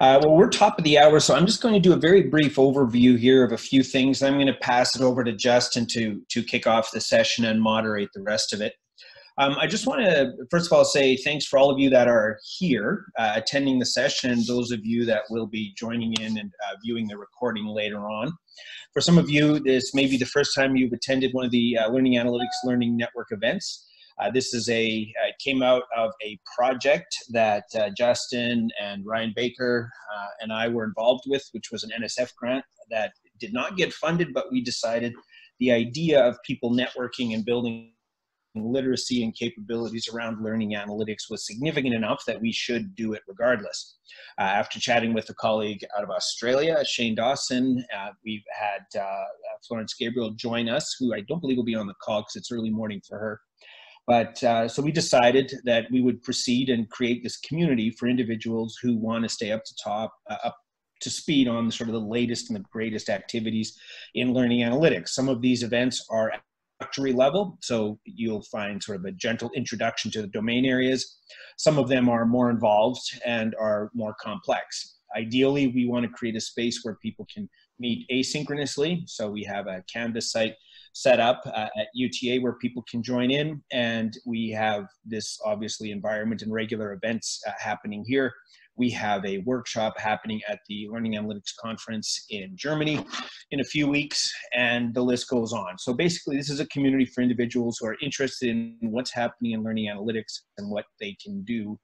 Uh, well, we're top of the hour, so I'm just going to do a very brief overview here of a few things. I'm going to pass it over to Justin to, to kick off the session and moderate the rest of it. Um, I just want to, first of all, say thanks for all of you that are here uh, attending the session those of you that will be joining in and uh, viewing the recording later on. For some of you, this may be the first time you've attended one of the uh, Learning Analytics Learning Network events. Uh, this is a uh, came out of a project that uh, Justin and Ryan Baker uh, and I were involved with, which was an NSF grant that did not get funded, but we decided the idea of people networking and building literacy and capabilities around learning analytics was significant enough that we should do it regardless. Uh, after chatting with a colleague out of Australia, Shane Dawson, uh, we've had uh, Florence Gabriel join us, who I don't believe will be on the call because it's early morning for her. But uh, so we decided that we would proceed and create this community for individuals who want to stay up to top, uh, up to speed on the sort of the latest and the greatest activities in learning analytics. Some of these events are introductory level, so you'll find sort of a gentle introduction to the domain areas. Some of them are more involved and are more complex. Ideally, we want to create a space where people can meet asynchronously. So we have a Canvas site set up uh, at UTA where people can join in. And we have this obviously environment and regular events uh, happening here. We have a workshop happening at the Learning Analytics Conference in Germany in a few weeks, and the list goes on. So basically, this is a community for individuals who are interested in what's happening in learning analytics and what they can do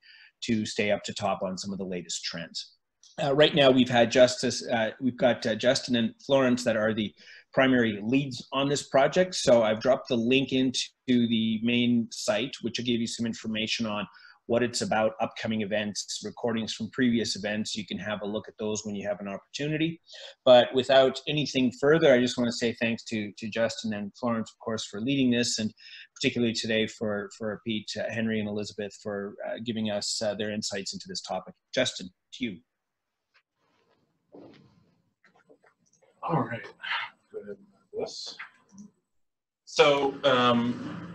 to stay up to top on some of the latest trends. Uh, right now, we've had Justice, uh, we've got uh, Justin and Florence that are the primary leads on this project. So I've dropped the link into the main site, which will give you some information on what it's about, upcoming events, recordings from previous events. You can have a look at those when you have an opportunity. But without anything further, I just want to say thanks to, to Justin and Florence, of course, for leading this, and particularly today for, for Pete, uh, Henry, and Elizabeth for uh, giving us uh, their insights into this topic. Justin, to you. All right this. So, um,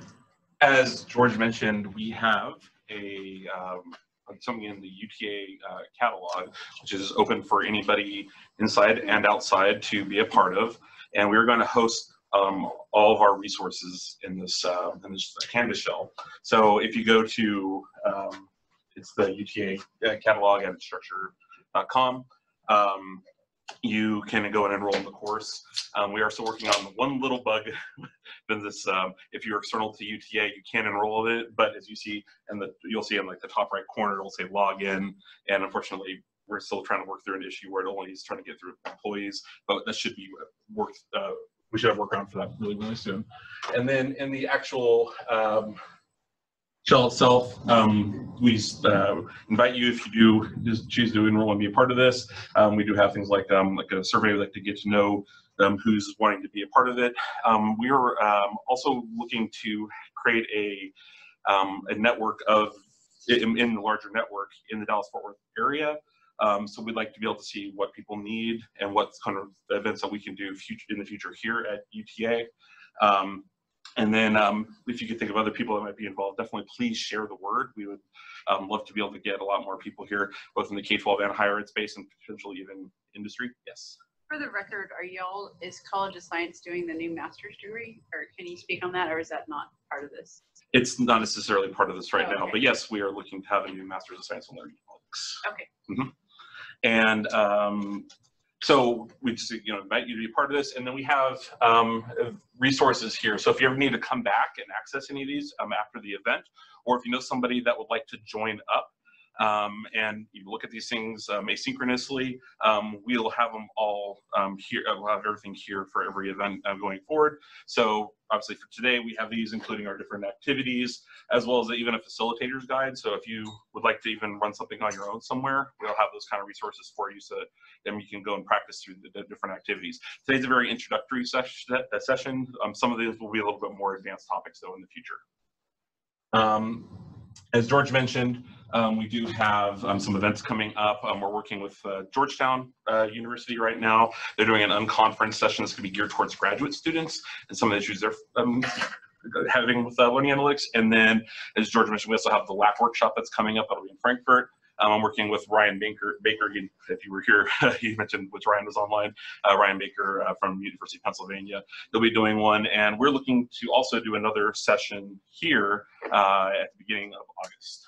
as George mentioned, we have a um, something in the UTA uh, catalog, which is open for anybody inside and outside to be a part of. And we're going to host um, all of our resources in this uh, in this Canvas shell. So if you go to um, it's the UTA uh, catalog at structure.com. Um, you can go and enroll in the course. Um, we are still working on one little bug. then this, um, if you're external to UTA, you can enroll in it, but as you see, and you'll see in like the top right corner, it'll say login, and unfortunately, we're still trying to work through an issue where it only is trying to get through employees, but that should be worked. Uh, we should have workaround for that really, really soon. And then in the actual um, shell itself, um, we uh, invite you if you do just choose to enroll and be a part of this. Um, we do have things like um, like a survey, like to get to know um, who's wanting to be a part of it. Um, we are um, also looking to create a a network of in, in, the larger network in the Dallas Fort Worth area. so we'd like to be able to see what people need and what kind of events that we can do future, in the future here at UTA. Um, and then um, if you could think of other people that might be involved, definitely please share the word. We would um, love to be able to get a lot more people here, both in the K-12 and higher ed space and potentially even industry. Yes. For the record, are y'all, is College of Science doing the new master's degree? Or can you speak on that or is that not part of this? It's not necessarily part of this right Oh, now, but yes, we are looking to have a new master's of science and learning. Okay. Mhm. And um, so we just you know invite you to be part of this, and then we have um, resources here. So if you ever need to come back and access any of these um, after the event, or if you know somebody that would like to join up um, and you look at these things um, asynchronously, um, we'll have them all um, here. Uh, we'll have everything here for every event uh, going forward. So obviously for today, we have these including our different activities, as well as even a facilitator's guide. So if you would like to even run something on your own somewhere, we'll have those kind of resources for you so then you can go and practice through the, the different activities. Today's a very introductory ses uh, session. Um, some of these will be a little bit more advanced topics though in the future. As George mentioned, um, we do have um, some events coming up. Um, we're working with uh, Georgetown uh, University right now. They're doing an unconference session that's going to be geared towards graduate students and some of the issues they're um, having with uh, learning analytics. And then, as George mentioned, we also have the LAK workshop that's coming up. That'll be in Frankfurt. Um, I'm working with Ryan Baker. Baker, if you were here, you mentioned which Ryan was online. Uh, Ryan Baker uh, from University of Pennsylvania. He'll be doing one, and we're looking to also do another session here uh, at the beginning of August.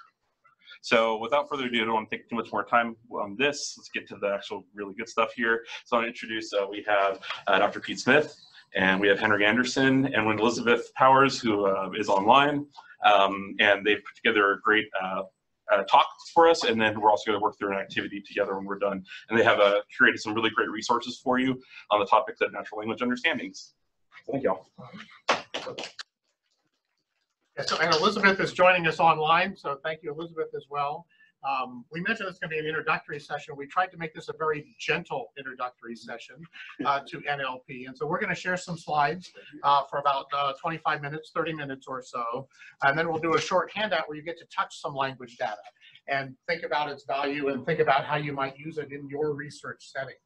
So without further ado, I don't want to take too much more time on this. Let's get to the actual really good stuff here. So I want to introduce, uh, we have uh, Dr. Pete Smith, and we have Henry Anderson, and Elizabeth Powers, who uh, is online, um, and they've put together a great uh, talk for us, and then we're also going to work through an activity together when we're done. And they have uh, curated some really great resources for you on the topics of natural language understandings. Thank you all. Yeah, so, and Elizabeth is joining us online, so thank you, Elizabeth, as well. Um, we mentioned it's going to be an introductory session. We tried to make this a very gentle introductory session uh, to NLP. And so we're going to share some slides uh, for about uh, 25 minutes, 30 minutes or so. And then we'll do a short handout where you get to touch some language data and think about its value and think about how you might use it in your research settings.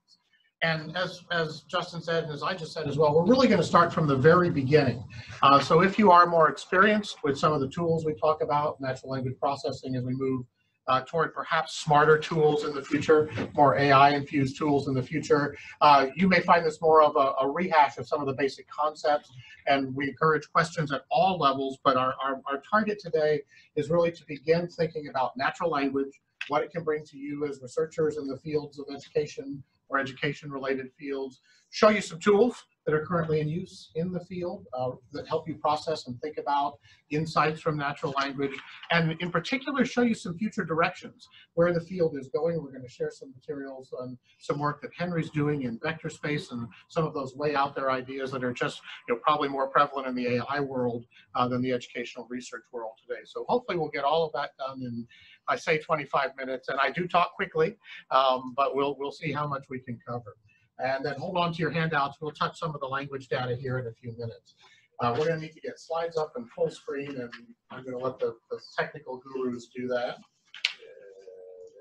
And as, as Justin said, and as I just said as well, we're really going to start from the very beginning. Uh, so if you are more experienced with some of the tools we talk about, natural language processing as we move uh, toward perhaps smarter tools in the future, more AI-infused tools in the future. Uh, you may find this more of a, a, rehash of some of the basic concepts, and we encourage questions at all levels, but our, our, our target today is really to begin thinking about natural language, what it can bring to you as researchers in the fields of education, or education-related fields, show you some tools that are currently in use in the field uh, that help you process and think about insights from natural language, and in particular show you some future directions where the field is going. We're going to share some materials on some work that Henry's doing in vector space and some of those way out there ideas that are just you know, probably more prevalent in the AI world uh, than the educational research world today. So hopefully we'll get all of that done in I say 25 minutes, and I do talk quickly, um, but we'll, we'll see how much we can cover. And then hold on to your handouts. We'll touch some of the language data here in a few minutes. Uh, we're going to need to get slides up in full screen, and I'm going to let the, the technical gurus do that.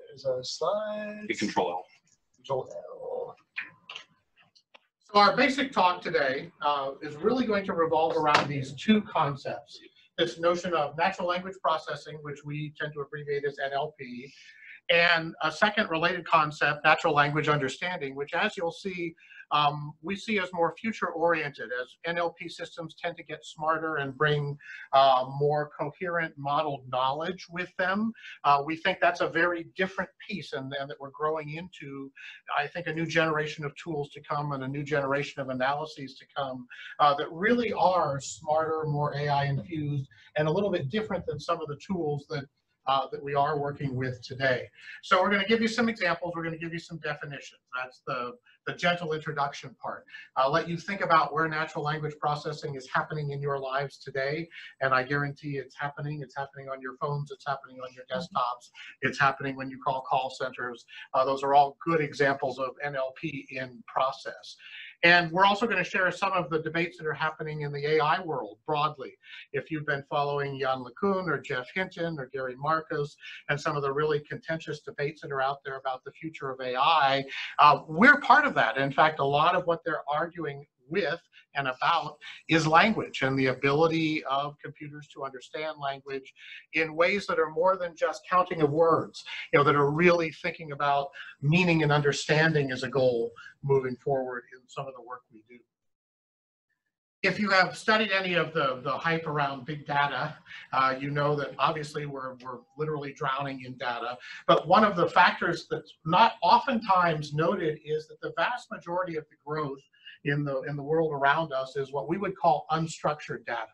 There's our slides. Hit Control L. Control L. So our basic talk today uh, is really going to revolve around these two concepts this notion of natural language processing, which we tend to abbreviate as NLP, and a second related concept, natural language understanding, which as you'll see, um, we see as more future oriented as NLP systems tend to get smarter and bring uh, more coherent modeled knowledge with them. Uh, we think that's a very different piece and, and, that we're growing into, I think, a new generation of tools to come and a new generation of analyses to come uh, that really are smarter, more AI infused, and a little bit different than some of the tools that uh, that we are working with today. So we're going to give you some examples. We're going to give you some definitions. That's the, the gentle introduction part. I'll let you think about where natural language processing is happening in your lives today. And I guarantee it's happening. It's happening on your phones. It's happening on your desktops. It's happening when you call call centers. Uh, those are all good examples of NLP in process. And we're also going to share some of the debates that are happening in the AI world broadly. If you've been following Yann LeCun or Geoff Hinton or Gary Marcus and some of the really contentious debates that are out there about the future of AI, uh, we're part of that. In fact, a lot of what they're arguing with and about is language and the ability of computers to understand language in ways that are more than just counting of words, you know, that are really thinking about meaning and understanding as a goal moving forward in some of the work we do. If you have studied any of the, the hype around big data, uh, you know that obviously we're, we're literally drowning in data. But one of the factors that's not oftentimes noted is that the vast majority of the growth in the, in the world around us is what we would call unstructured data.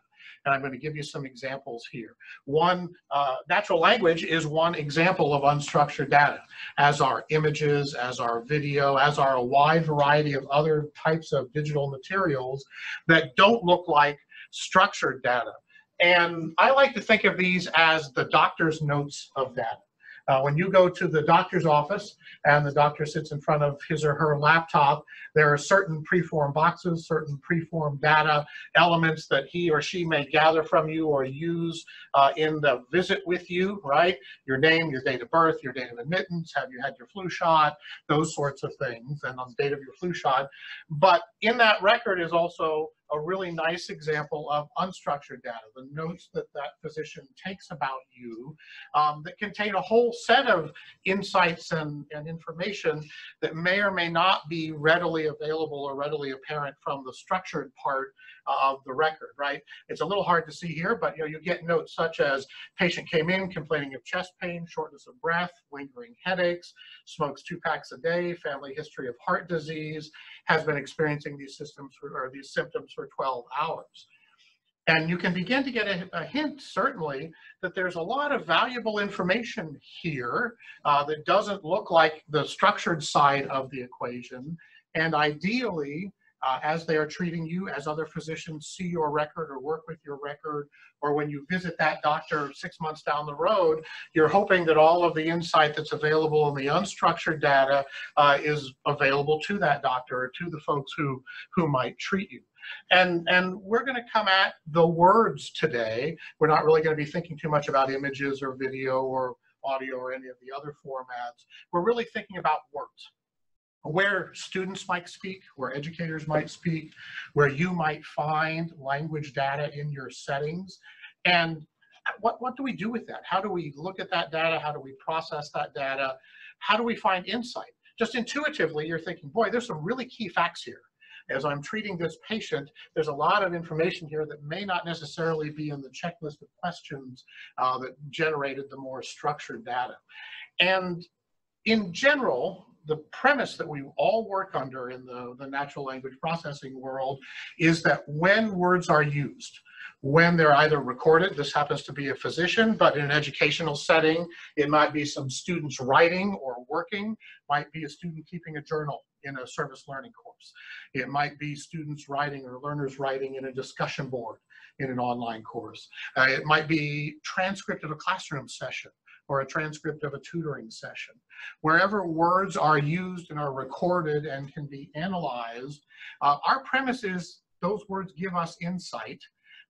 And I'm going to give you some examples here. One, uh, natural language is one example of unstructured data, as are images, as are video, as are a wide variety of other types of digital materials that don't look like structured data. And I like to think of these as the doctor's notes of data. Uh, when you go to the doctor's office and the doctor sits in front of his or her laptop, there are certain preform boxes, certain preform data elements that he or she may gather from you or use uh, in the visit with you, right? Your name, your date of birth, your date of admittance, have you had your flu shot, those sorts of things, and on the date of your flu shot. But in that record is also a really nice example of unstructured data, the notes that that physician takes about you um, that contain a whole set of insights and, and information that may or may not be readily available or readily apparent from the structured part of the record, right? It's a little hard to see here, but you know, you get notes such as patient came in complaining of chest pain, shortness of breath, lingering headaches, smokes two packs a day, family history of heart disease, has been experiencing these systems for, or these symptoms for 12 hours. And you can begin to get a, a, hint, certainly, that there's a lot of valuable information here uh, that doesn't look like the structured side of the equation. And ideally, uh, as they are treating you, as other physicians see your record or work with your record, or when you visit that doctor six months down the road, you're hoping that all of the insight that's available in the unstructured data uh, is available to that doctor or to the folks who, who might treat you. And, and we're going to come at the words today. We're not really going to be thinking too much about images or video or audio or any of the other formats. We're really thinking about words where students might speak, where educators might speak, where you might find language data in your settings. And what, what do we do with that? How do we look at that data? How do we process that data? How do we find insight? Just intuitively, you're thinking, boy, there's some really key facts here. As I'm treating this patient, there's a lot of information here that may not necessarily be in the checklist of questions uh, that generated the more structured data. And in general, the premise that we all work under in the, the natural language processing world is that when words are used, when they're either recorded, this happens to be a physician, but in an educational setting, it might be some students writing or working, might be a student keeping a journal in a service learning course. It might be students writing or learners writing in a discussion board in an online course. Uh, it might be transcript of a classroom session or a transcript of a tutoring session. Wherever words are used and are recorded and can be analyzed, uh, our premise is those words give us insight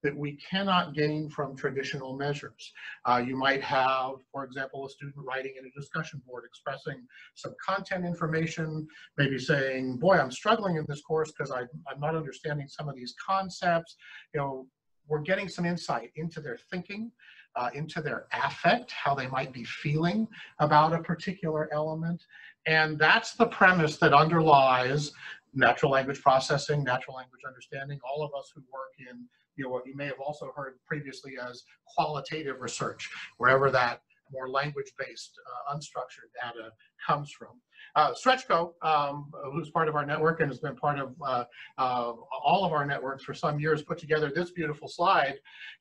that we cannot gain from traditional measures. Uh, you might have, for example, a student writing in a discussion board expressing some content information, maybe saying, boy, I'm struggling in this course because I'm not understanding some of these concepts. You know, we're getting some insight into their thinking, uh, into their affect, how they might be feeling about a particular element. And that's the premise that underlies natural language processing, natural language understanding, all of us who work in you know, what you may have also heard previously as qualitative research, wherever that more language-based uh, unstructured data comes from. Uh, Stretchco, um, who's part of our network and has been part of uh, uh, all of our networks for some years, put together this beautiful slide,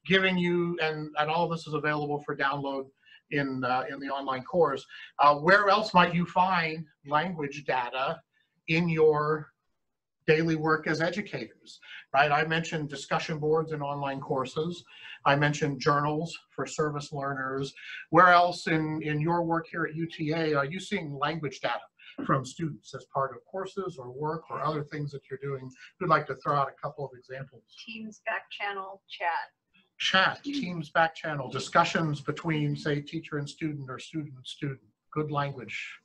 giving you, and, and all of this is available for download in, uh, in the online course. Uh, where else might you find language data in your daily work as educators, right? I mentioned discussion boards and online courses. I mentioned journals for service learners. Where else in, in your work here at UTA are you seeing language data from students as part of courses or work or other things that you're doing? We'd like to throw out a couple of examples. Teams back channel chat. Chat, Teams back channel, discussions between, say, teacher and student or student and student. Good language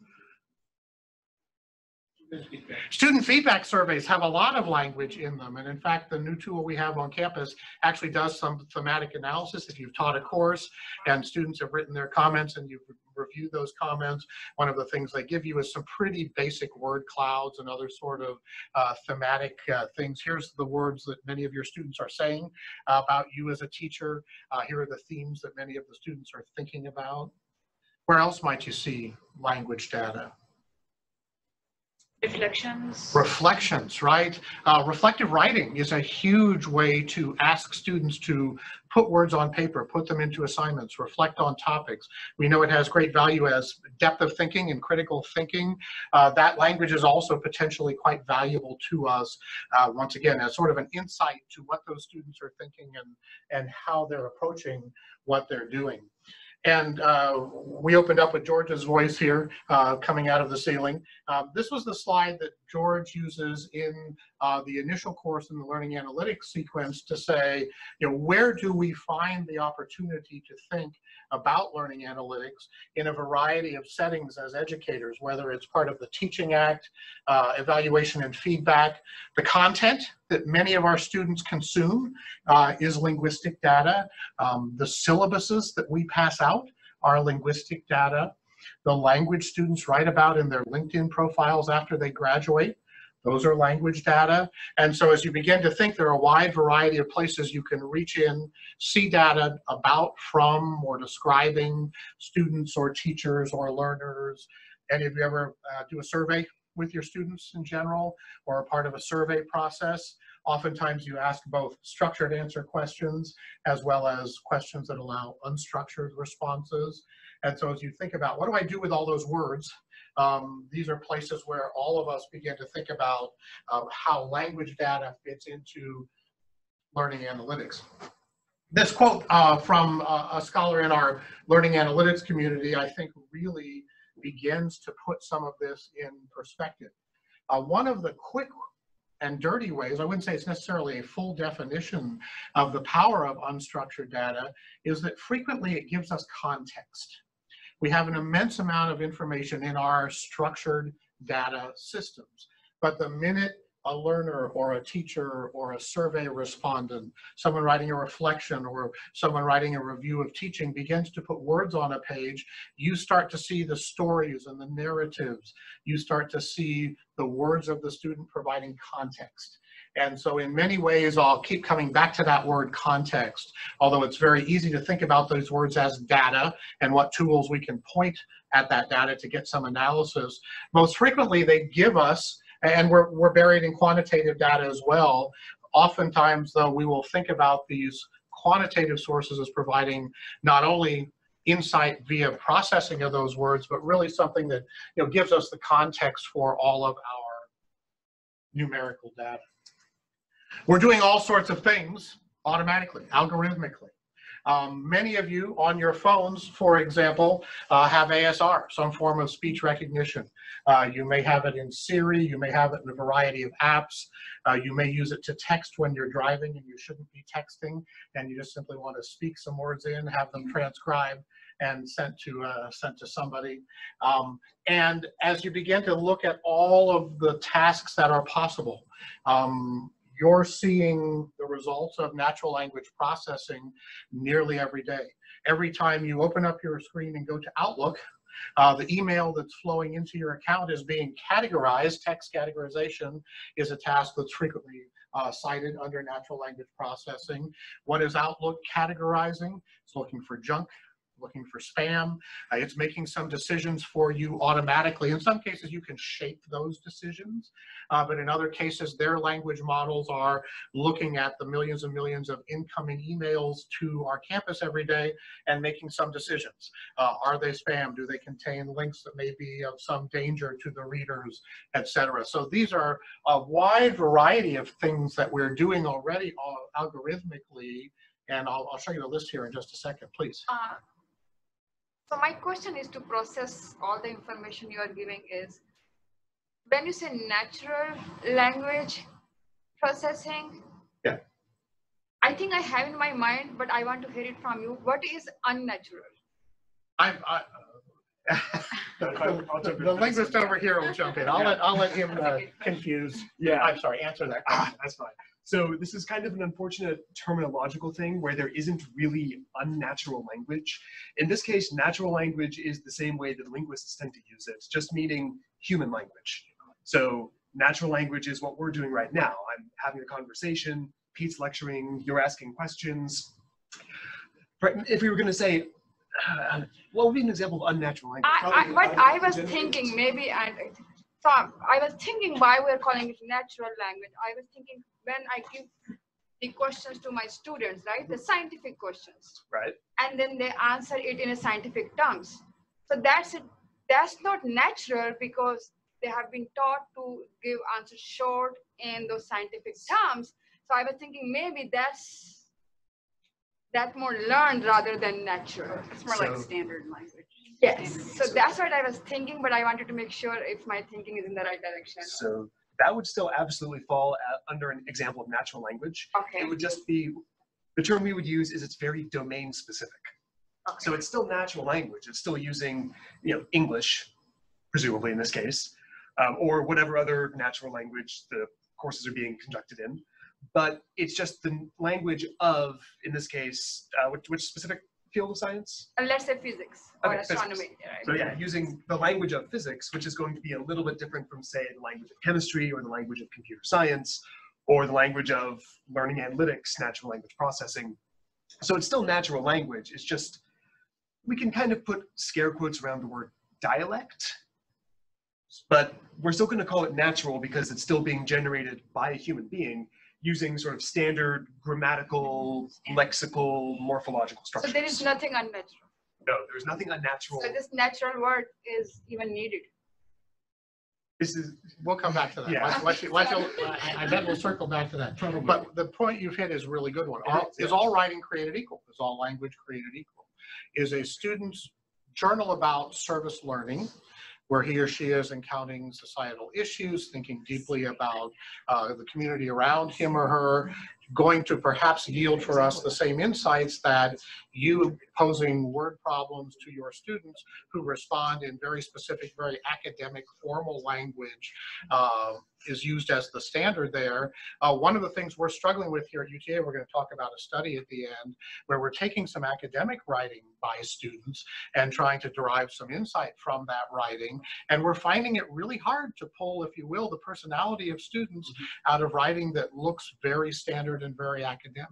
Student feedback surveys have a lot of language in them. And in fact, the new tool we have on campus actually does some thematic analysis. If you've taught a course and students have written their comments and you've reviewed those comments, one of the things they give you is some pretty basic word clouds and other sort of uh, thematic uh, things. Here's the words that many of your students are saying about you as a teacher. Uh, here are the themes that many of the students are thinking about. Where else might you see language data? Reflections. Reflections, right? Uh, reflective writing is a huge way to ask students to put words on paper, put them into assignments, reflect on topics. We know it has great value as depth of thinking and critical thinking. Uh, that language is also potentially quite valuable to us, uh, once again, as sort of an insight to what those students are thinking and, and how they're approaching what they're doing. And uh, we opened up with George's voice here uh, coming out of the ceiling. Um, this was the slide that George uses in uh, the initial course in the learning analytics sequence to say, you know, where do we find the opportunity to think about learning analytics in a variety of settings as educators, whether it's part of the Teaching Act, uh, evaluation and feedback, the content, that many of our students consume uh, is linguistic data. Um, the syllabuses that we pass out are linguistic data. The language students write about in their LinkedIn profiles after they graduate, those are language data. And so as you begin to think, there are a wide variety of places you can reach in, see data about, from, or describing students or teachers or learners. Any of you ever uh, do a survey with your students in general or a part of a survey process? Oftentimes you ask both structured answer questions as well as questions that allow unstructured responses. And so as you think about what do I do with all those words, um, these are places where all of us begin to think about um, how language data fits into learning analytics. This quote uh, from uh, a scholar in our learning analytics community, I think really begins to put some of this in perspective. Uh, one of the quick and dirty ways, I wouldn't say it's necessarily a full definition of the power of unstructured data, is that frequently it gives us context. We have an immense amount of information in our structured data systems. But the minute a learner or a teacher or a survey respondent, someone writing a reflection or someone writing a review of teaching begins to put words on a page, you start to see the stories and the narratives. You start to see the words of the student providing context. And so in many ways, I'll keep coming back to that word context, although it's very easy to think about those words as data and what tools we can point at that data to get some analysis. Most frequently, they give us, and we're, we're buried in quantitative data as well. Oftentimes, though, we will think about these quantitative sources as providing not only insight via processing of those words, but really something that you know gives us the context for all of our numerical data. We're doing all sorts of things automatically, algorithmically. Um, many of you on your phones, for example, uh, have ASR, some form of speech recognition. Uh, you may have it in Siri, you may have it in a variety of apps. Uh, you may use it to text when you're driving and you shouldn't be texting, and you just simply want to speak some words in, have them transcribed and sent to uh, sent to somebody. Um, and as you begin to look at all of the tasks that are possible, um, you're seeing the results of natural language processing nearly every day. Every time you open up your screen and go to Outlook, uh, the email that's flowing into your account is being categorized. Text categorization is a task that's frequently uh, cited under natural language processing. What is Outlook categorizing? It's looking for junk, looking for spam. Uh, it's making some decisions for you automatically. In some cases, you can shape those decisions, uh, but in other cases, their language models are looking at the millions and millions of incoming emails to our campus every day and making some decisions. Uh, are they spam? Do they contain links that may be of some danger to the readers, etc.? So these are a wide variety of things that we're doing already uh, algorithmically and I'll, I'll, show you a list here in just a second, please. Uh, so my question is to process all the information you are giving is, when you say natural language processing, yeah. I think I have in my mind, but I want to hear it from you. What is unnatural? I'm, I, the, the, linguist over here will jump in. I'll yeah. let I'll let him uh, confuse. Yeah, I'm sorry. Answer that. Ah, that's fine. So this is kind of an unfortunate terminological thing where there isn't really unnatural language. In this case, natural language is the same way that linguists tend to use it, just meaning human language. So natural language is what we're doing right now. I'm having a conversation, Pete's lecturing, you're asking questions. If we were going to say, uh, what would be an example of unnatural language? I, I, what I was thinking, maybe I, so I was thinking why we're calling it natural language. I was thinking when I give the questions to my students, right? The scientific questions. Right. And then they answer it in a scientific terms. So that's it. That's not natural because they have been taught to give answers short in those scientific terms. So I was thinking maybe that's that's more learned rather than natural. It's more so, like standard language. Yes. Standard so that's what I was thinking, but I wanted to make sure if my thinking is in the right direction. So that would still absolutely fall under an example of natural language. Okay. It would just be, the term we would use is it's very domain specific. Okay. So it's still natural language. It's still using, you know, English, presumably in this case, um, or whatever other natural language the courses are being conducted in. but it's just the language of, in this case, uh, which, which specific field of science? And let's say physics or Okay, physics. astronomy. right? So yeah, using the language of physics, which is going to be a little bit different from, say, the language of chemistry or the language of computer science or the language of learning analytics, natural language processing. So it's still natural language. It's just we can kind of put scare quotes around the word dialect, but we're still going to call it natural because it's still being generated by a human being using sort of standard grammatical, lexical, morphological structures. So structures. there is nothing unnatural. no, there's nothing unnatural. So this natural word is even needed. This is We'll come back to that. Yeah. Let's- let's- let's- I I bet we'll circle back to that. probably. But the point you've hit is a really good one. Are- Is all writing created equal? Is all language created equal? Is a student's journal about service learning, where he or she is encountering societal issues, thinking deeply about uh, the community around him or her, going to perhaps yield for us the same insights that you posing word problems to your students who respond in very specific, very academic, formal language uh, is used as the standard there. Uh, one of the things we're struggling with here at UTA, we're going to talk about a study at the end where we're taking some academic writing by students and trying to derive some insight from that writing. And we're finding it really hard to pull, if you will, the personality of students out of writing that looks very standard and very academic.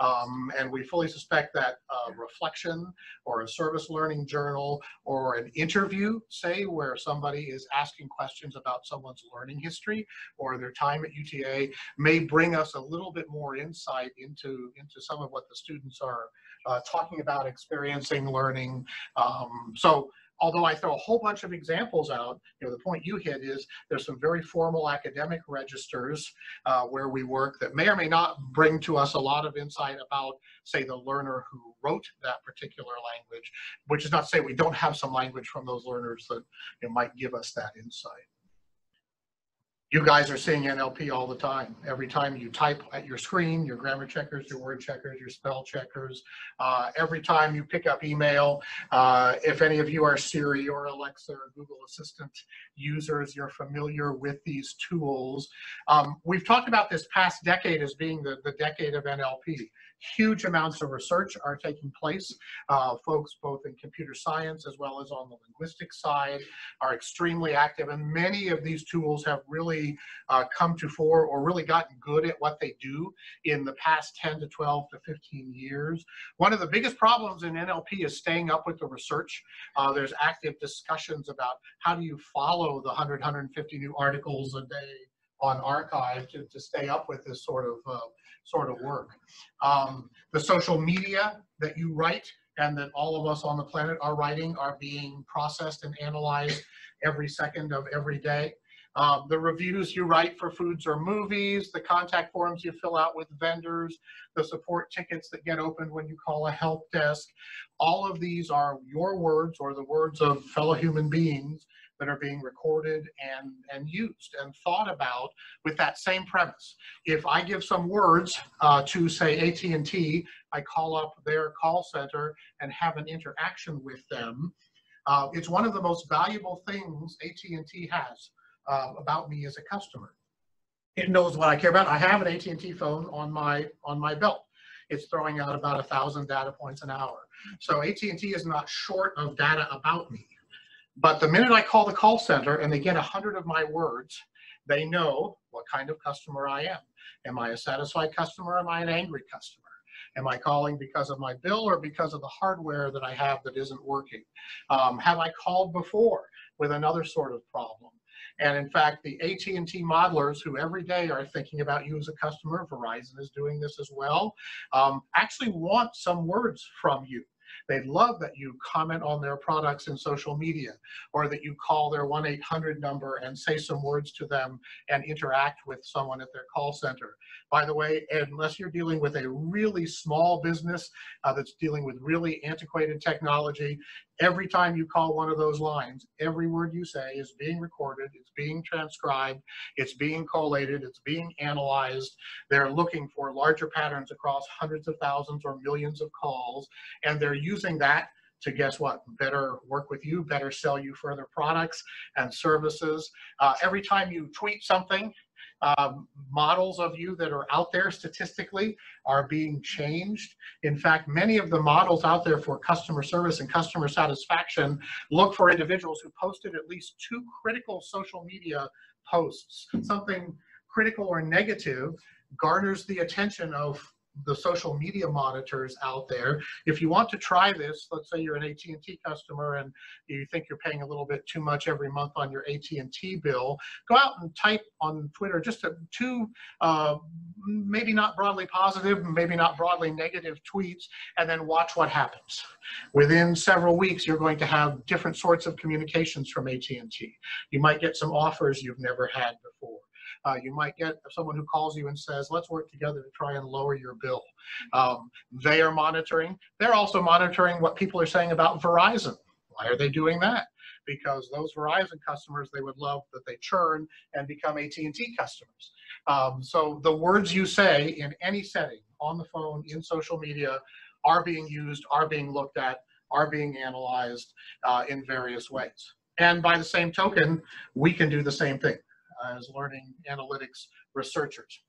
Um, and we fully suspect that uh, reflection or a service learning journal or an interview, say, where somebody is asking questions about someone's learning history or their time at UTA may bring us a little bit more insight into, into some of what the students are uh, talking about, experiencing, learning. Um, so although I throw a whole bunch of examples out, you know, the point you hit is there's some very formal academic registers uh, where we work that may or may not bring to us a lot of insight about, say, the learner who wrote that particular language, which is not to say we don't have some language from those learners that you know, might give us that insight. You guys are seeing NLP all the time. Every time you type at your screen, your grammar checkers, your word checkers, your spell checkers, uh, every time you pick up email, uh, if any of you are Siri or Alexa or Google Assistant users, you're familiar with these tools. Um, we've talked about this past decade as being the, the decade of NLP. Huge amounts of research are taking place. Uh, folks both in computer science as well as on the linguistic side are extremely active and many of these tools have really uh, come to fore or really gotten good at what they do in the past 10 to 12 to 15 years. One of the biggest problems in NLP is staying up with the research. Uh, there's active discussions about how do you follow the 100, 150 new articles a day on arXiv to, to stay up with this sort of uh, sort of work. Um, the social media that you write and that all of us on the planet are writing are being processed and analyzed every second of every day. Um, the reviews you write for foods or movies, the contact forms you fill out with vendors, the support tickets that get opened when you call a help desk, all of these are your words or the words of fellow human beings that are being recorded and, and used and thought about with that same premise. If I give some words uh, to say AT&T, I call up their call center and have an interaction with them. Uh, it's one of the most valuable things AT&T has uh, about me as a customer. It knows what I care about. I have an AT&T phone on my on my belt. It's throwing out about a thousand data points an hour. So AT&T is not short of data about me. But the minute I call the call center and they get a hundred of my words, they know what kind of customer I am. Am I a satisfied customer? Am I an angry customer? Am I calling because of my bill or because of the hardware that I have that isn't working? Um, have I called before with another sort of problem? And in fact, the AT&T modelers who every day are thinking about you as a customer, Verizon is doing this as well, um, actually want some words from you. They'd love that you comment on their products in social media or that you call their 1-800 number and say some words to them and interact with someone at their call center. By the way, unless you're dealing with a really small business uh, that's dealing with really antiquated technology, every time you call one of those lines, every word you say is being recorded, it's being transcribed, it's being collated, it's being analyzed. They're looking for larger patterns across hundreds of thousands or millions of calls, and they're using that to guess what? Better work with you, better sell you further products and services. Uh, every time you tweet something, Um, models of you that are out there statistically are being changed. In fact, many of the models out there for customer service and customer satisfaction look for individuals who posted at least two critical social media posts. Something critical or negative garners the attention of the social media monitors out there. If you want to try this, let's say you're an AT&T customer and you think you're paying a little bit too much every month on your AT&T bill, go out and type on Twitter just a, two, uh, maybe not broadly positive, maybe not broadly negative tweets, and then watch what happens. Within several weeks, you're going to have different sorts of communications from AT&T. You might get some offers you've never had before. Uh, you might get someone who calls you and says, let's work together to try and lower your bill. Um, they are monitoring. They're also monitoring what people are saying about Verizon. Why are they doing that? Because those Verizon customers, they would love that they churn and become AT&T customers. Um, so the words you say in any setting, on the phone, in social media, are being used, are being looked at, are being analyzed uh, in various ways. And by the same token, we can do the same thing as learning analytics researchers.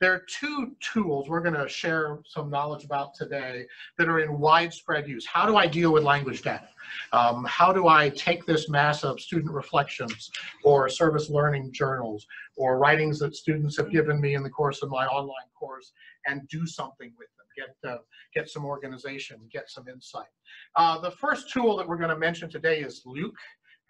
There are two tools we're going to share some knowledge about today that are in widespread use. How do I deal with language data? Um, how do I take this mass of student reflections or service learning journals or writings that students have given me in the course of my online course and do something with them? Get, uh, get some organization, get some insight. Uh, the first tool that we're going to mention today is Liwc,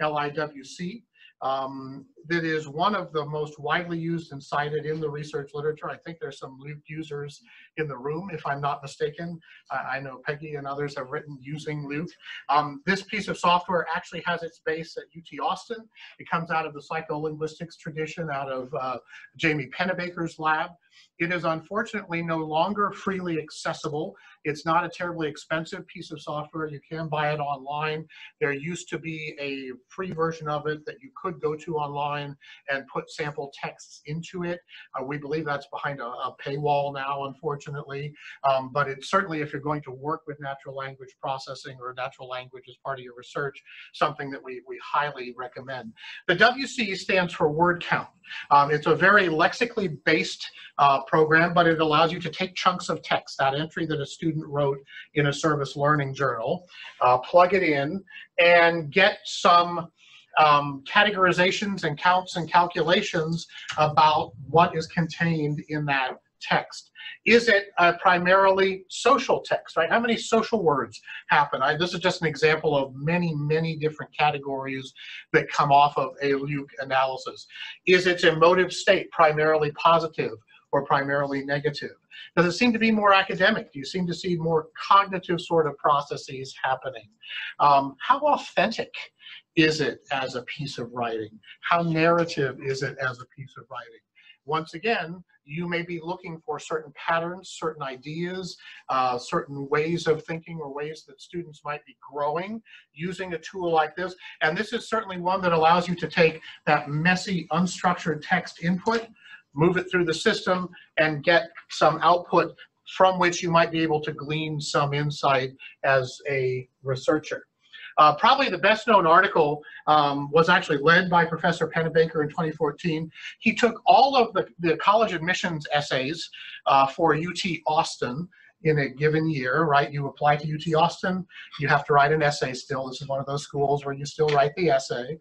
L-I-W-C um, that is one of the most widely used and cited in the research literature. I think there's some Liwc users in the room, if I'm not mistaken. I, I know Peggy and others have written using Liwc. Um, this piece of software actually has its base at UT Austin. It comes out of the psycholinguistics tradition, out of uh, Jamie Pennebaker's lab. It is unfortunately no longer freely accessible. It's not a terribly expensive piece of software. You can buy it online. There used to be a free version of it that you could go to online and put sample texts into it. Uh, we believe that's behind a, a paywall now, unfortunately. Um, but it's certainly, if you're going to work with natural language processing or natural language as part of your research, something that we, we highly recommend. The WC stands for word count. Um, it's a very lexically based uh, program, but it allows you to take chunks of text, that entry that a student wrote in a service learning journal, uh, plug it in, and get some um, categorizations and counts and calculations about what is contained in that text. Is it uh, primarily social text, right? How many social words happen? I, this is just an example of many, many different categories that come off of a Liwc analysis. Is its emotive state primarily positive or primarily negative? Does it seem to be more academic? Do you seem to see more cognitive sort of processes happening? Um, how authentic is it as a piece of writing? How narrative is it as a piece of writing? Once again, you may be looking for certain patterns, certain ideas, uh, certain ways of thinking or ways that students might be growing using a tool like this. And this is certainly one that allows you to take that messy, unstructured text input, move it through the system, and get some output from which you might be able to glean some insight as a researcher. Uh, probably the best known article um, was actually led by Professor Pennebaker in 2014. He took all of the, the college admissions essays uh, for UT Austin in a given year, right? You apply to UT Austin, you have to write an essay still. This is one of those schools where you still write the essay.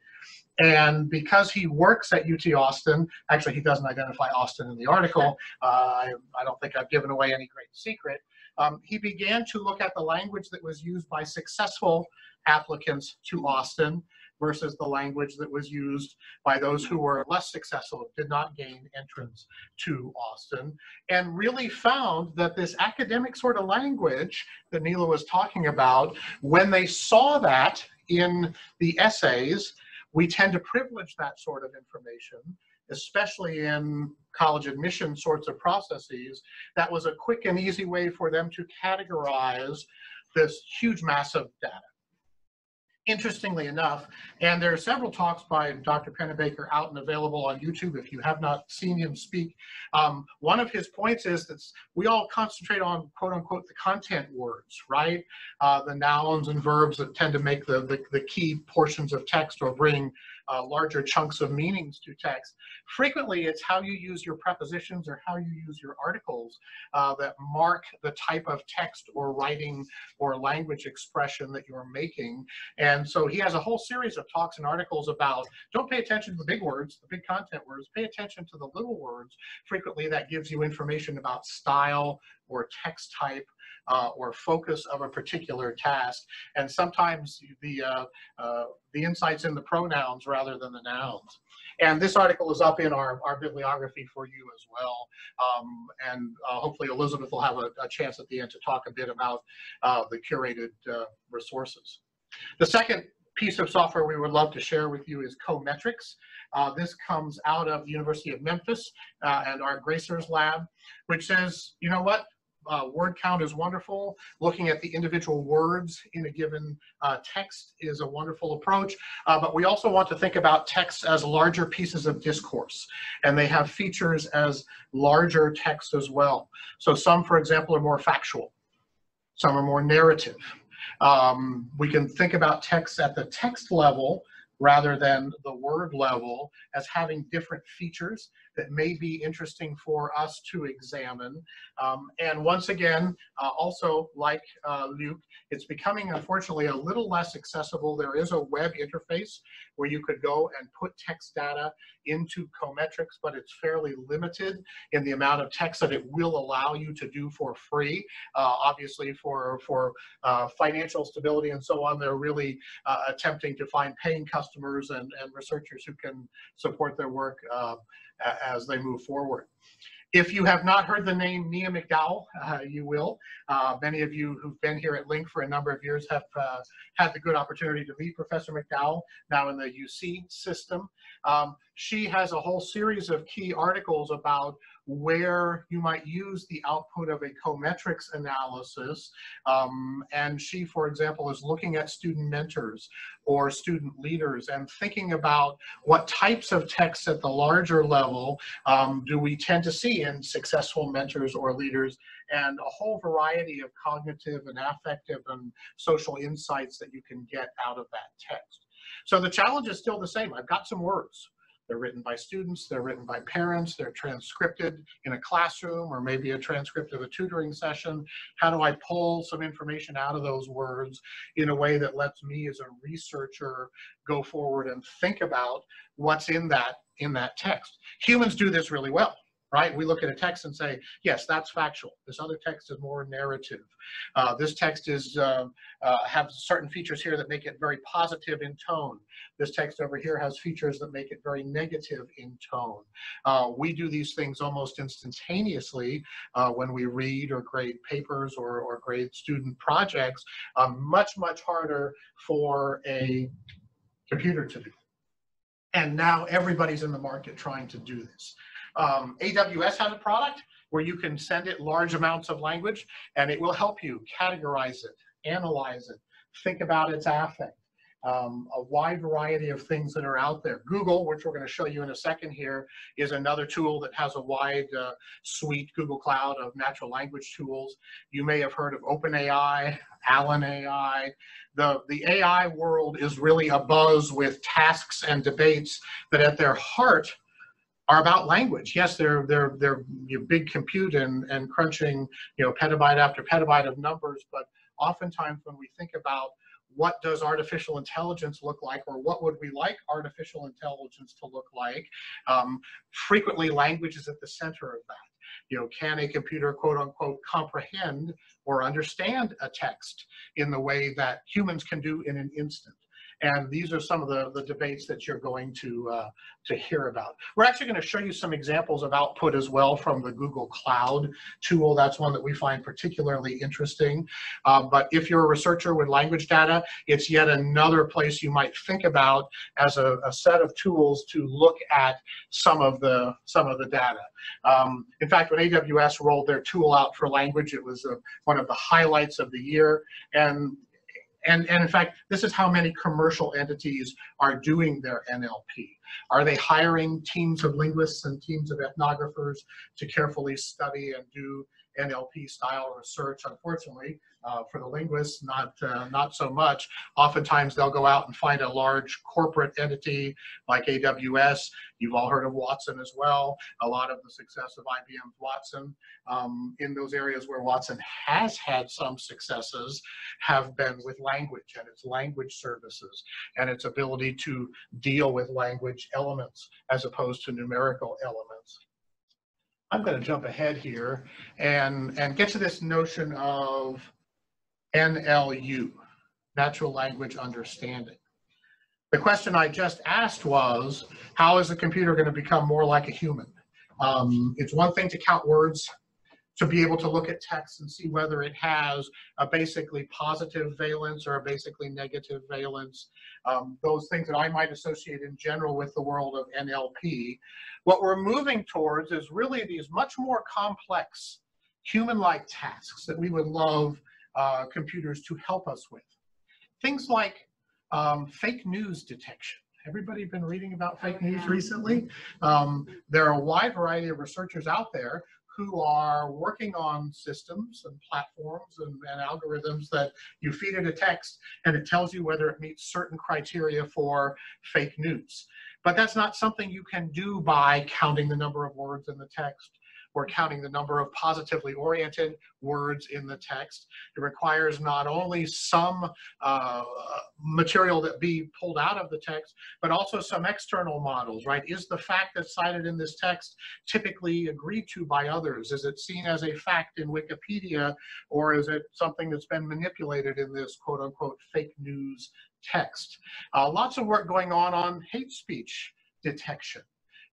And because he works at UT Austin, actually he doesn't identify Austin in the article, uh, I, I, don't think I've given away any great secret, um, he began to look at the language that was used by successful applicants to Austin versus the language that was used by those who were less successful, did not gain entrance to Austin, and really found that this academic sort of language that Neela was talking about, when they saw that in the essays, we tend to privilege that sort of information, especially in college admission sorts of processes. That was a quick and easy way for them to categorize this huge mass of data interestingly enough, and there are several talks by Dr. Pennebaker out and available on YouTube if you have not seen him speak. Um, one of his points is that we all concentrate on quote unquote the content words, right? Uh, the nouns and verbs that tend to make the, the, the, key portions of text or bring uh, larger chunks of meanings to text. Frequently, it's how you use your prepositions or how you use your articles uh, that mark the type of text or writing or language expression that you're making. And so he has a whole series of talks and articles about don't pay attention to the big words, the big content words, pay attention to the little words. Frequently, that gives you information about style or text type uh, or focus of a particular task. And sometimes the, uh, uh, the insights in the pronouns rather than the nouns. And this article is up in our, our bibliography for you as well. Um, and uh, hopefully Elizabeth will have a, a, chance at the end to talk a bit about uh, the curated uh, resources. The second piece of software we would love to share with you is Coh-Metrix. Uh, this comes out of the University of Memphis uh, and our Graesser's Lab, which says, you know what, uh, word count is wonderful. Looking at the individual words in a given uh, text is a wonderful approach. Uh, but we also want to think about text as larger pieces of discourse. And they have features as larger text as well. So some, for example, are more factual. Some are more narrative. Um, we can think about text at the text level rather than the word level as having different features that may be interesting for us to examine. Um, and once again, uh, also like uh, LIWC, it's becoming unfortunately a little less accessible. There is a web interface where you could go and put text data into Coh-Metrix, but it's fairly limited in the amount of text that it will allow you to do for free. Uh, obviously for, for uh, financial stability and so on, they're really uh, attempting to find paying customers and, and researchers who can support their work uh, as they move forward. If you have not heard the name Nia McDowell, uh, you will. Uh, many of you who've been here at Link for a number of years have uh, had the good opportunity to meet Professor McDowell, now in the UC system. Um, she has a whole series of key articles about where you might use the output of a Coh-Metrix analysis. Um, and she, for example, is looking at student mentors or student leaders and thinking about what types of texts at the larger level um, do we tend to see in successful mentors or leaders and a whole variety of cognitive and affective and social insights that you can get out of that text. So the challenge is still the same. I've got some words. They're written by students, they're written by parents, they're transcripted in a classroom or maybe a transcript of a tutoring session. How do I pull some information out of those words in a way that lets me as a researcher go forward and think about what's in that in that text? Humans do this really well right? We look at a text and say, yes, that's factual. This other text is more narrative. Uh, this text is uh, uh, have certain features here that make it very positive in tone. This text over here has features that make it very negative in tone. Uh, we do these things almost instantaneously uh, when we read or grade papers or, or grade student projects. Um, much, much harder for a computer to do. And now everybody's in the market trying to do this. Um, AWS has a product where you can send it large amounts of language and it will help you categorize it, analyze it, think about its affect. Um, a wide variety of things that are out there. Google, which we're going to show you in a second here, is another tool that has a wide uh, suite, Google Cloud, of natural language tools. You may have heard of OpenAI, Allen AI. The, the AI world is really abuzz with tasks and debates that at their heart are about language. Yes, they're they're they're you know, big compute and and crunching you know petabyte after petabyte of numbers, but oftentimes when we think about what does artificial intelligence look like or what would we like artificial intelligence to look like um, frequently language is at the center of that you know can a computer quote unquote comprehend or understand a text in the way that humans can do in an instant and these are some of the, the debates that you're going to, uh, to hear about. We're actually going to show you some examples of output as well from the Google Cloud tool. That's one that we find particularly interesting. Um, but if you're a researcher with language data, it's yet another place you might think about as a, a set of tools to look at some of the, some of the data. Um, in fact, when AWS rolled their tool out for language, it was a, uh, one of the highlights of the year. And and, and in fact, this is how many commercial entities are doing their NLP. Are they hiring teams of linguists and teams of ethnographers to carefully study and do NLP style research. Unfortunately, uh, for the linguists, not uh, not so much. Oftentimes, they'll go out and find a large corporate entity like AWS. You've all heard of Watson as well. A lot of the success of IBM's Watson um, in those areas where Watson has had some successes have been with language and its language services and its ability to deal with language elements as opposed to numerical elements. I'm going to jump ahead here and, and get to this notion of NLU, natural language understanding. The question I just asked was, how is a computer going to become more like a human? Um, it's one thing to count words, to be able to look at text and see whether it has a basically positive valence or a basically negative valence, um, those things that I might associate in general with the world of NLP. What we're moving towards is really these much more complex human-like tasks that we would love uh, computers to help us with. Things like um, fake news detection. Everybody been reading about fake Oh, news yeah. recently? Um, there are a wide variety of researchers out there who are working on systems and platforms and, and algorithms that you feed it a text and it tells you whether it meets certain criteria for fake news. But that's not something you can do by counting the number of words in the text or counting the number of positively oriented words in the text. It requires not only some uh, material that be pulled out of the text, but also some external models, right? Is the fact that's cited in this text typically agreed to by others? Is it seen as a fact in Wikipedia, or is it something that's been manipulated in this quote unquote fake news text? Uh, lots of work going on on hate speech detection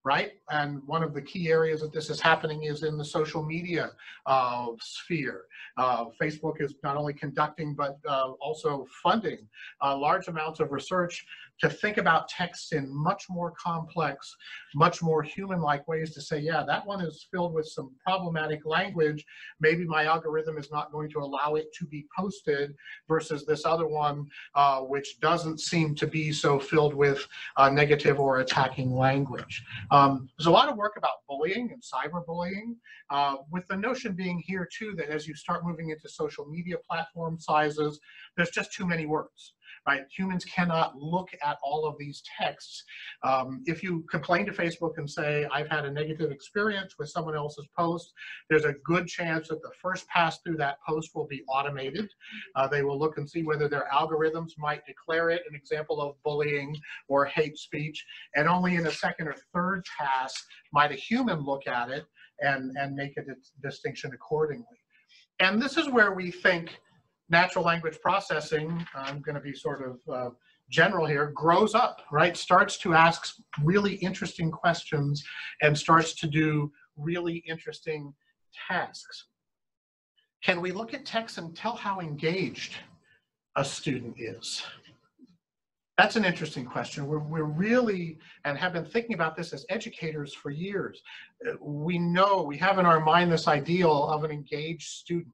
right? And one of the key areas that this is happening is in the social media uh, sphere. Uh, Facebook is not only conducting, but uh, also funding uh, large amounts of research to think about text in much more complex, much more human-like ways to say, yeah, that one is filled with some problematic language. Maybe my algorithm is not going to allow it to be posted versus this other one, uh, which doesn't seem to be so filled with uh, negative or attacking language. Um, there's a lot of work about bullying and cyberbullying, uh, with the notion being here too that as you start moving into social media platform sizes, there's just too many words. Right? Humans cannot look at all of these texts. Um, if you complain to Facebook and say, I've had a negative experience with someone else's post, there's a good chance that the first pass through that post will be automated. Uh, they will look and see whether their algorithms might declare it an example of bullying or hate speech. And only in a second or third pass might a human look at it and, and make a distinction accordingly. And this is where we think natural language processing, I'm going to be sort of uh, general here, grows up, right? Starts to ask really interesting questions and starts to do really interesting tasks. Can we look at text and tell how engaged a student is? That's an interesting question. We're, we're really, and have been thinking about this as educators for years. Uh, We know, we have in our mind this ideal of an engaged student.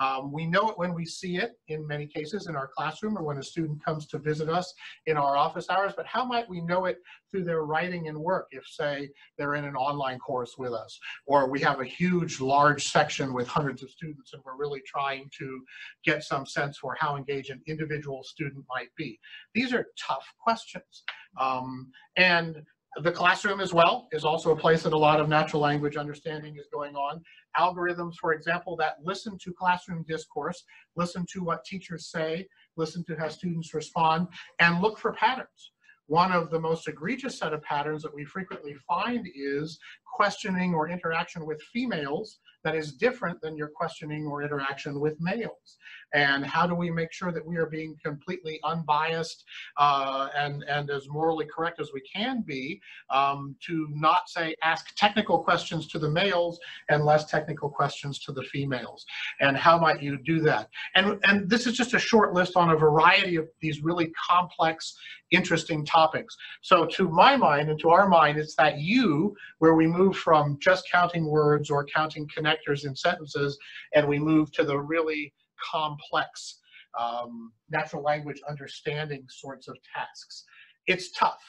Um, we know it when we see it in many cases in our classroom or when a student comes to visit us in our office hours, but how might we know it through their writing and work if, say, they're in an online course with us, or we have a huge, large section with hundreds of students and we're really trying to get some sense for how engaged an individual student might be. These are tough questions. Um, and the classroom as well is also a place that a lot of natural language understanding is going on. Algorithms, for example, that listen to classroom discourse, listen to what teachers say, listen to how students respond, and look for patterns. One of the most egregious set of patterns that we frequently find is questioning or interaction with females that is different than your questioning or interaction with males. And how do we make sure that we are being completely unbiased uh, and, and as morally correct as we can be um, to not say ask technical questions to the males and less technical questions to the females? And how might you do that? And, and this is just a short list on a variety of these really complex, interesting topics. So to my mind and to our mind, it's that you where we move from just counting words or counting connectors in sentences and we move to the really complex um, natural language understanding sorts of tasks. It's tough.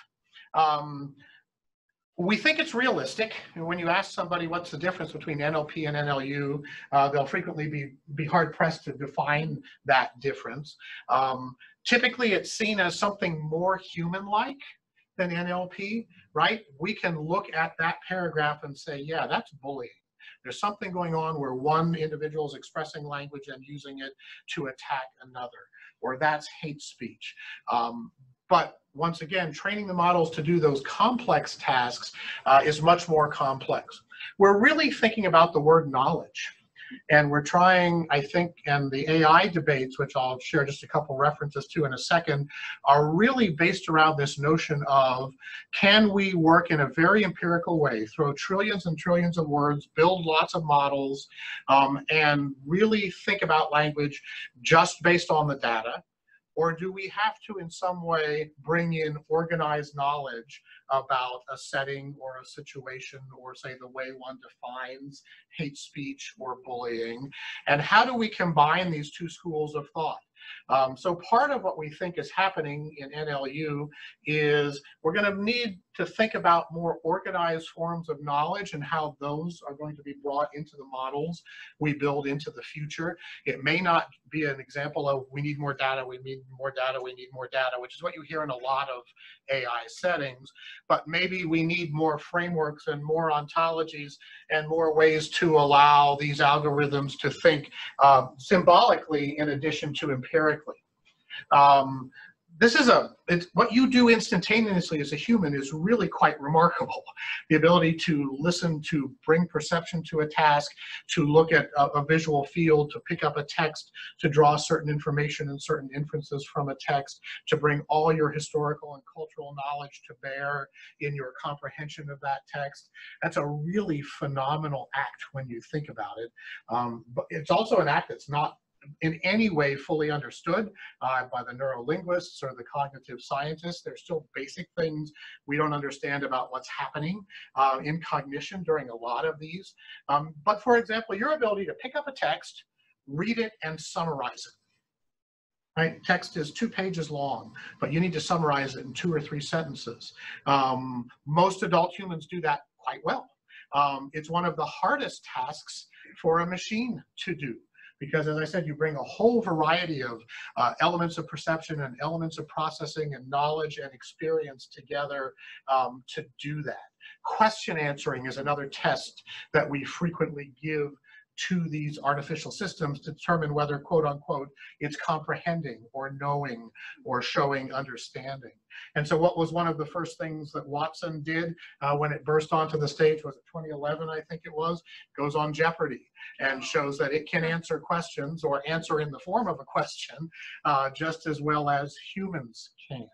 Um, we think it's realistic. When you ask somebody what's the difference between NLP and NLU, uh, they'll frequently be, be hard pressed to define that difference. Um, typically, it's seen as something more human like than NLP, right? We can look at that paragraph and say, yeah, that's bullying. There's something going on where one individual is expressing language and using it to attack another, or that's hate speech. Um, but once again, training the models to do those complex tasks uh, is much more complex. We're really thinking about the word knowledge. And we're trying, I think, and the AI debates, which I'll share just a couple references to in a second, are really based around this notion of can we work in a very empirical way, throw trillions and trillions of words, build lots of models, um, and really think about language just based on the data? Or do we have to, in some way, bring in organized knowledge about a setting or a situation, or say the way one defines hate speech or bullying? And how do we combine these two schools of thought? Um, so part of what we think is happening in NLU is we're going to need to think about more organized forms of knowledge and how those are going to be brought into the models we build into the future. It may not be an example of we need more data, we need more data, we need more data, which is what you hear in a lot of AI settings, but maybe we need more frameworks and more ontologies and more ways to allow these algorithms to think uh, symbolically in addition to empirically. Um, this is a it's, what you do instantaneously as a human is really quite remarkable. The ability to listen to bring perception to a task to look at a, a, visual field to pick up a text to draw certain information and certain inferences from a text to bring all your historical and cultural knowledge to bear in your comprehension of that text. That's a really phenomenal act when you think about it. Um, but it's also an act that's not in any way fully understood uh, by the neurolinguists or the cognitive scientists. There's still basic things we don't understand about what's happening uh, in cognition during a lot of these. Um, but for example, your ability to pick up a text, read it, and summarize it. Right? Text is two pages long, but you need to summarize it in two or three sentences. Um, most adult humans do that quite well. Um, it's one of the hardest tasks for a machine to do because as I said, you bring a whole variety of uh, elements of perception and elements of processing and knowledge and experience together um, to do that. Question answering is another test that we frequently give to these artificial systems to determine whether, quote unquote, it's comprehending or knowing or showing understanding. And so what was one of the first things that Watson did uh, when it burst onto the stage, was it 2011, I think it was, goes on Jeopardy and shows that it can answer questions or answer in the form of a question uh, just as well as humans can.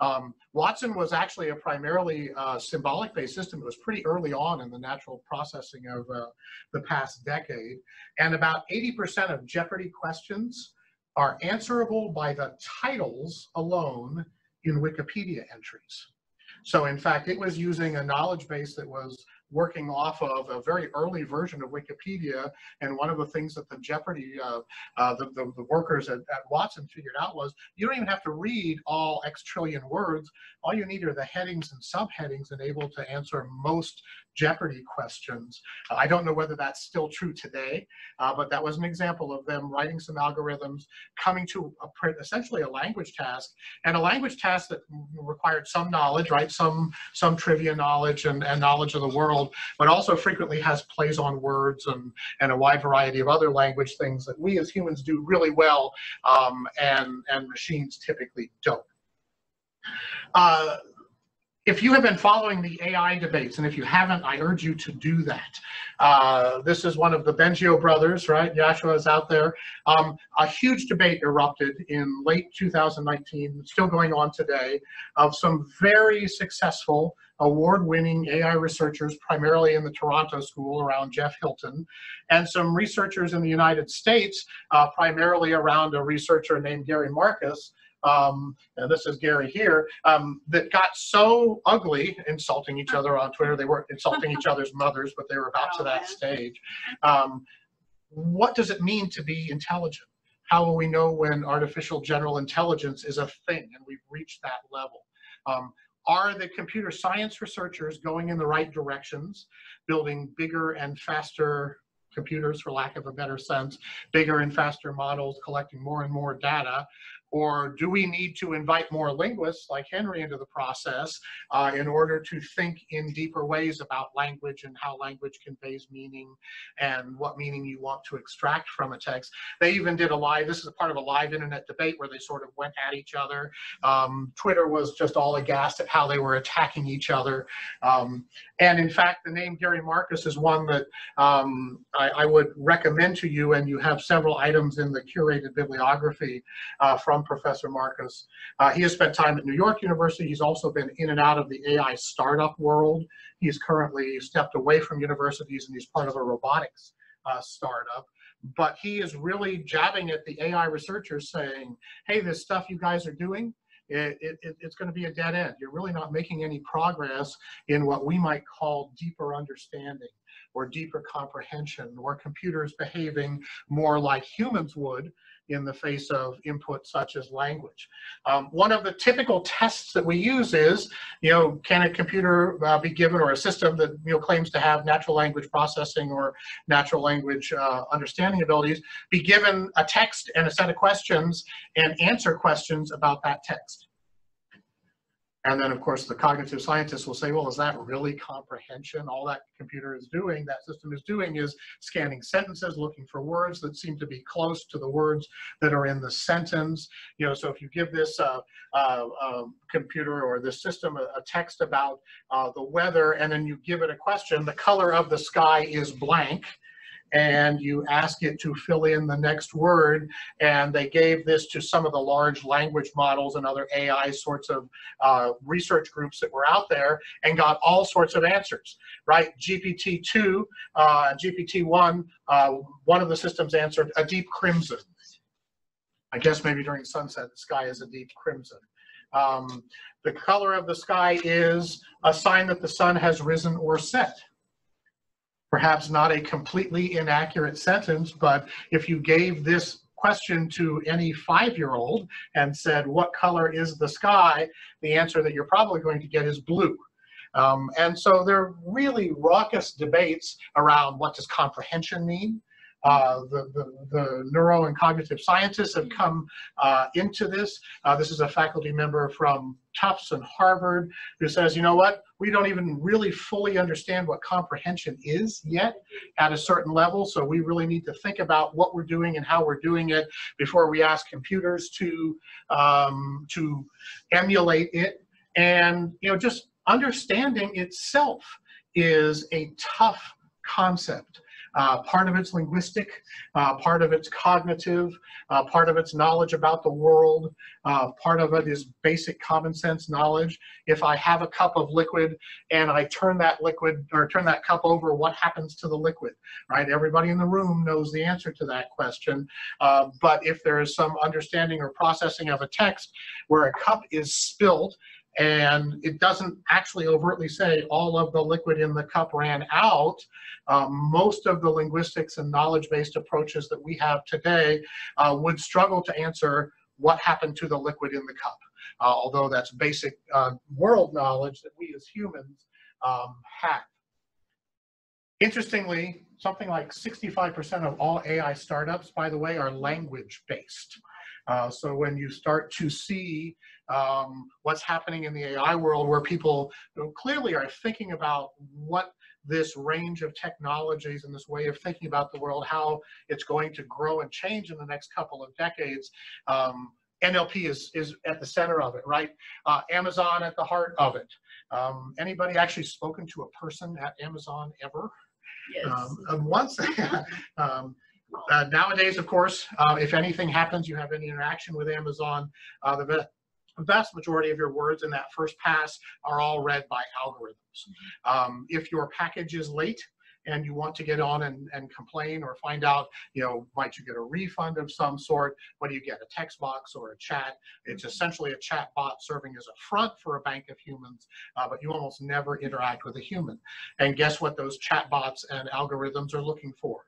Um, Watson was actually a primarily uh, symbolic-based system. It was pretty early on in the natural processing of uh, the past decade. And about 80% of Jeopardy questions are answerable by the titles alone in Wikipedia entries. So in fact, it was using a knowledge base that was working off of a very early version of Wikipedia. And one of the things that the Jeopardy, uh, uh, the, the, the, workers at, at, Watson figured out was you don't even have to read all X trillion words. All you need are the headings and subheadings and able to answer most Jeopardy questions. Uh, I don't know whether that's still true today, uh, but that was an example of them writing some algorithms, coming to a, print, essentially a language task, and a language task that required some knowledge, right? Some some trivia knowledge and, and knowledge of the world, but also frequently has plays on words and, and a wide variety of other language things that we as humans do really well um, and, and machines typically don't. Uh, if you have been following the AI debates, and if you haven't, I urge you to do that. Uh, this is one of the Bengio brothers, right? Yoshua is out there. Um, a huge debate erupted in late 2019, still going on today, of some very successful award-winning AI researchers, primarily in the Toronto School around Geoff Hinton, and some researchers in the United States, uh, primarily around a researcher named Gary Marcus, um, and this is Gary here, um, that got so ugly, insulting each other on Twitter. They weren't insulting each other's mothers, but they were about oh, to that man. stage. Um, what does it mean to be intelligent? How will we know when artificial general intelligence is a thing and we've reached that level? Um, are the computer science researchers going in the right directions, building bigger and faster computers, for lack of a better sense, bigger and faster models, collecting more and more data? Or do we need to invite more linguists like Henry into the process uh, in order to think in deeper ways about language and how language conveys meaning and what meaning you want to extract from a text? They even did a live, this is a part of a live internet debate where they sort of went at each other. Um, Twitter was just all aghast at how they were attacking each other. Um, and in fact, the name Gary Marcus is one that um, I, I, would recommend to you, and you have several items in the curated bibliography uh, from Professor Marcus. Uh, he has spent time at New York University. He's also been in and out of the AI startup world. He's currently stepped away from universities and he's part of a robotics uh, startup. But he is really jabbing at the AI researchers saying, hey, this stuff you guys are doing, it, it, it's going to be a dead end. You're really not making any progress in what we might call deeper understanding or deeper comprehension or computers behaving more like humans would in the face of input such as language. Um, one of the typical tests that we use is, you know, can a computer uh, be given or a system that, you know, claims to have natural language processing or natural language uh, understanding abilities be given a text and a set of questions and answer questions about that text. And then, of course, the cognitive scientists will say, well, is that really comprehension? All that computer is doing, that system is doing, is scanning sentences, looking for words that seem to be close to the words that are in the sentence. You know, so if you give this uh, uh, uh, computer or this system a, a text about uh, the weather, and then you give it a question, the color of the sky is blank, and you ask it to fill in the next word. And they gave this to some of the large language models and other AI sorts of uh, research groups that were out there and got all sorts of answers, right? GPT-2, uh, GPT-1, uh, one of the systems answered a deep crimson. I guess maybe during sunset, the sky is a deep crimson. Um, the color of the sky is a sign that the sun has risen or set perhaps not a completely inaccurate sentence, but if you gave this question to any five-year-old and said, what color is the sky? The answer that you're probably going to get is blue. Um, and so there are really raucous debates around what does comprehension mean? Uh, the, the, the, neuro and cognitive scientists have come uh, into this. Uh, this is a faculty member from Tufts and Harvard who says, you know what, we don't even really fully understand what comprehension is yet at a certain level, so we really need to think about what we're doing and how we're doing it before we ask computers to, um, to emulate it. And, you know, just understanding itself is a tough concept. Uh, part of it's linguistic, uh, part of it's cognitive, uh, part of it's knowledge about the world, uh, part of it is basic common sense knowledge. If I have a cup of liquid and I turn that liquid or turn that cup over, what happens to the liquid, right? Everybody in the room knows the answer to that question. Uh, but if there is some understanding or processing of a text where a cup is spilt and it doesn't actually overtly say all of the liquid in the cup ran out. Um, most of the linguistics and knowledge-based approaches that we have today uh, would struggle to answer what happened to the liquid in the cup, uh, although that's basic uh, world knowledge that we as humans um, have. Interestingly, something like 65% of all AI startups, by the way, are language-based. Uh, so when you start to see um, what's happening in the AI world where people clearly are thinking about what this range of technologies and this way of thinking about the world, how it's going to grow and change in the next couple of decades. Um, NLP is, is at the center of it, right? Uh, Amazon at the heart of it. Um, anybody actually spoken to a person at Amazon ever? Yes. Um, once, um, uh, nowadays, of course, uh, if anything happens, you have any interaction with Amazon, uh, the vast majority of your words in that first pass are all read by algorithms. Um, if your package is late, and you want to get on and, and complain or find out, you know, might you get a refund of some sort? What do you get, a text box or a chat? It's essentially a chat bot serving as a front for a bank of humans, uh, but you almost never interact with a human. And guess what those chat bots and algorithms are looking for?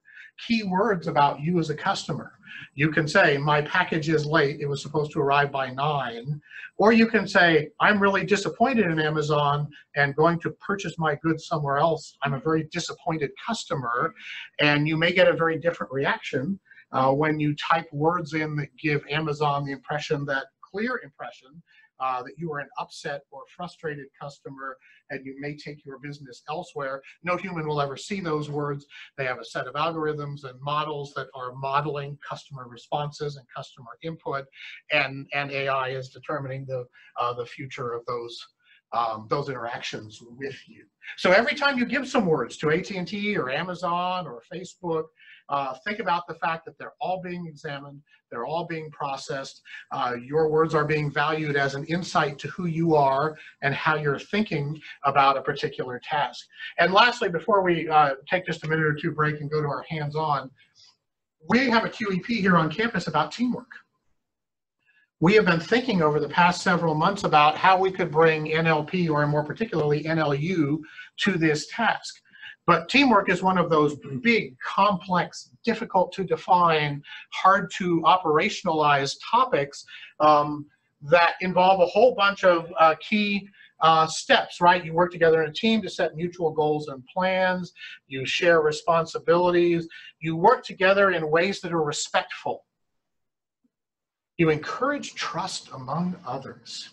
Key words about you as a customer. You can say, my package is late, it was supposed to arrive by nine. Or you can say, I'm really disappointed in Amazon and going to purchase my goods somewhere else. I'm a very disappointed customer. And you may get a very different reaction uh, when you type words in that give Amazon the impression that clear impression uh, that you are an upset or frustrated customer and you may take your business elsewhere. No human will ever see those words. They have a set of algorithms and models that are modeling customer responses and customer input, and, and AI is determining the, uh, the future of those um, those interactions with you. So every time you give some words to AT&T or Amazon or Facebook, uh, think about the fact that they're all being examined, they're all being processed. Uh, your words are being valued as an insight to who you are and how you're thinking about a particular task. And lastly, before we uh, take just a minute or two break and go to our hands-on, we have a QEP here on campus about teamwork. We have been thinking over the past several months about how we could bring NLP, or more particularly NLU, to this task. But teamwork is one of those big, complex, difficult to define, hard to operationalize topics um, that involve a whole bunch of uh, key uh, steps, right? You work together in a team to set mutual goals and plans. You share responsibilities. You work together in ways that are respectful. You encourage trust among others.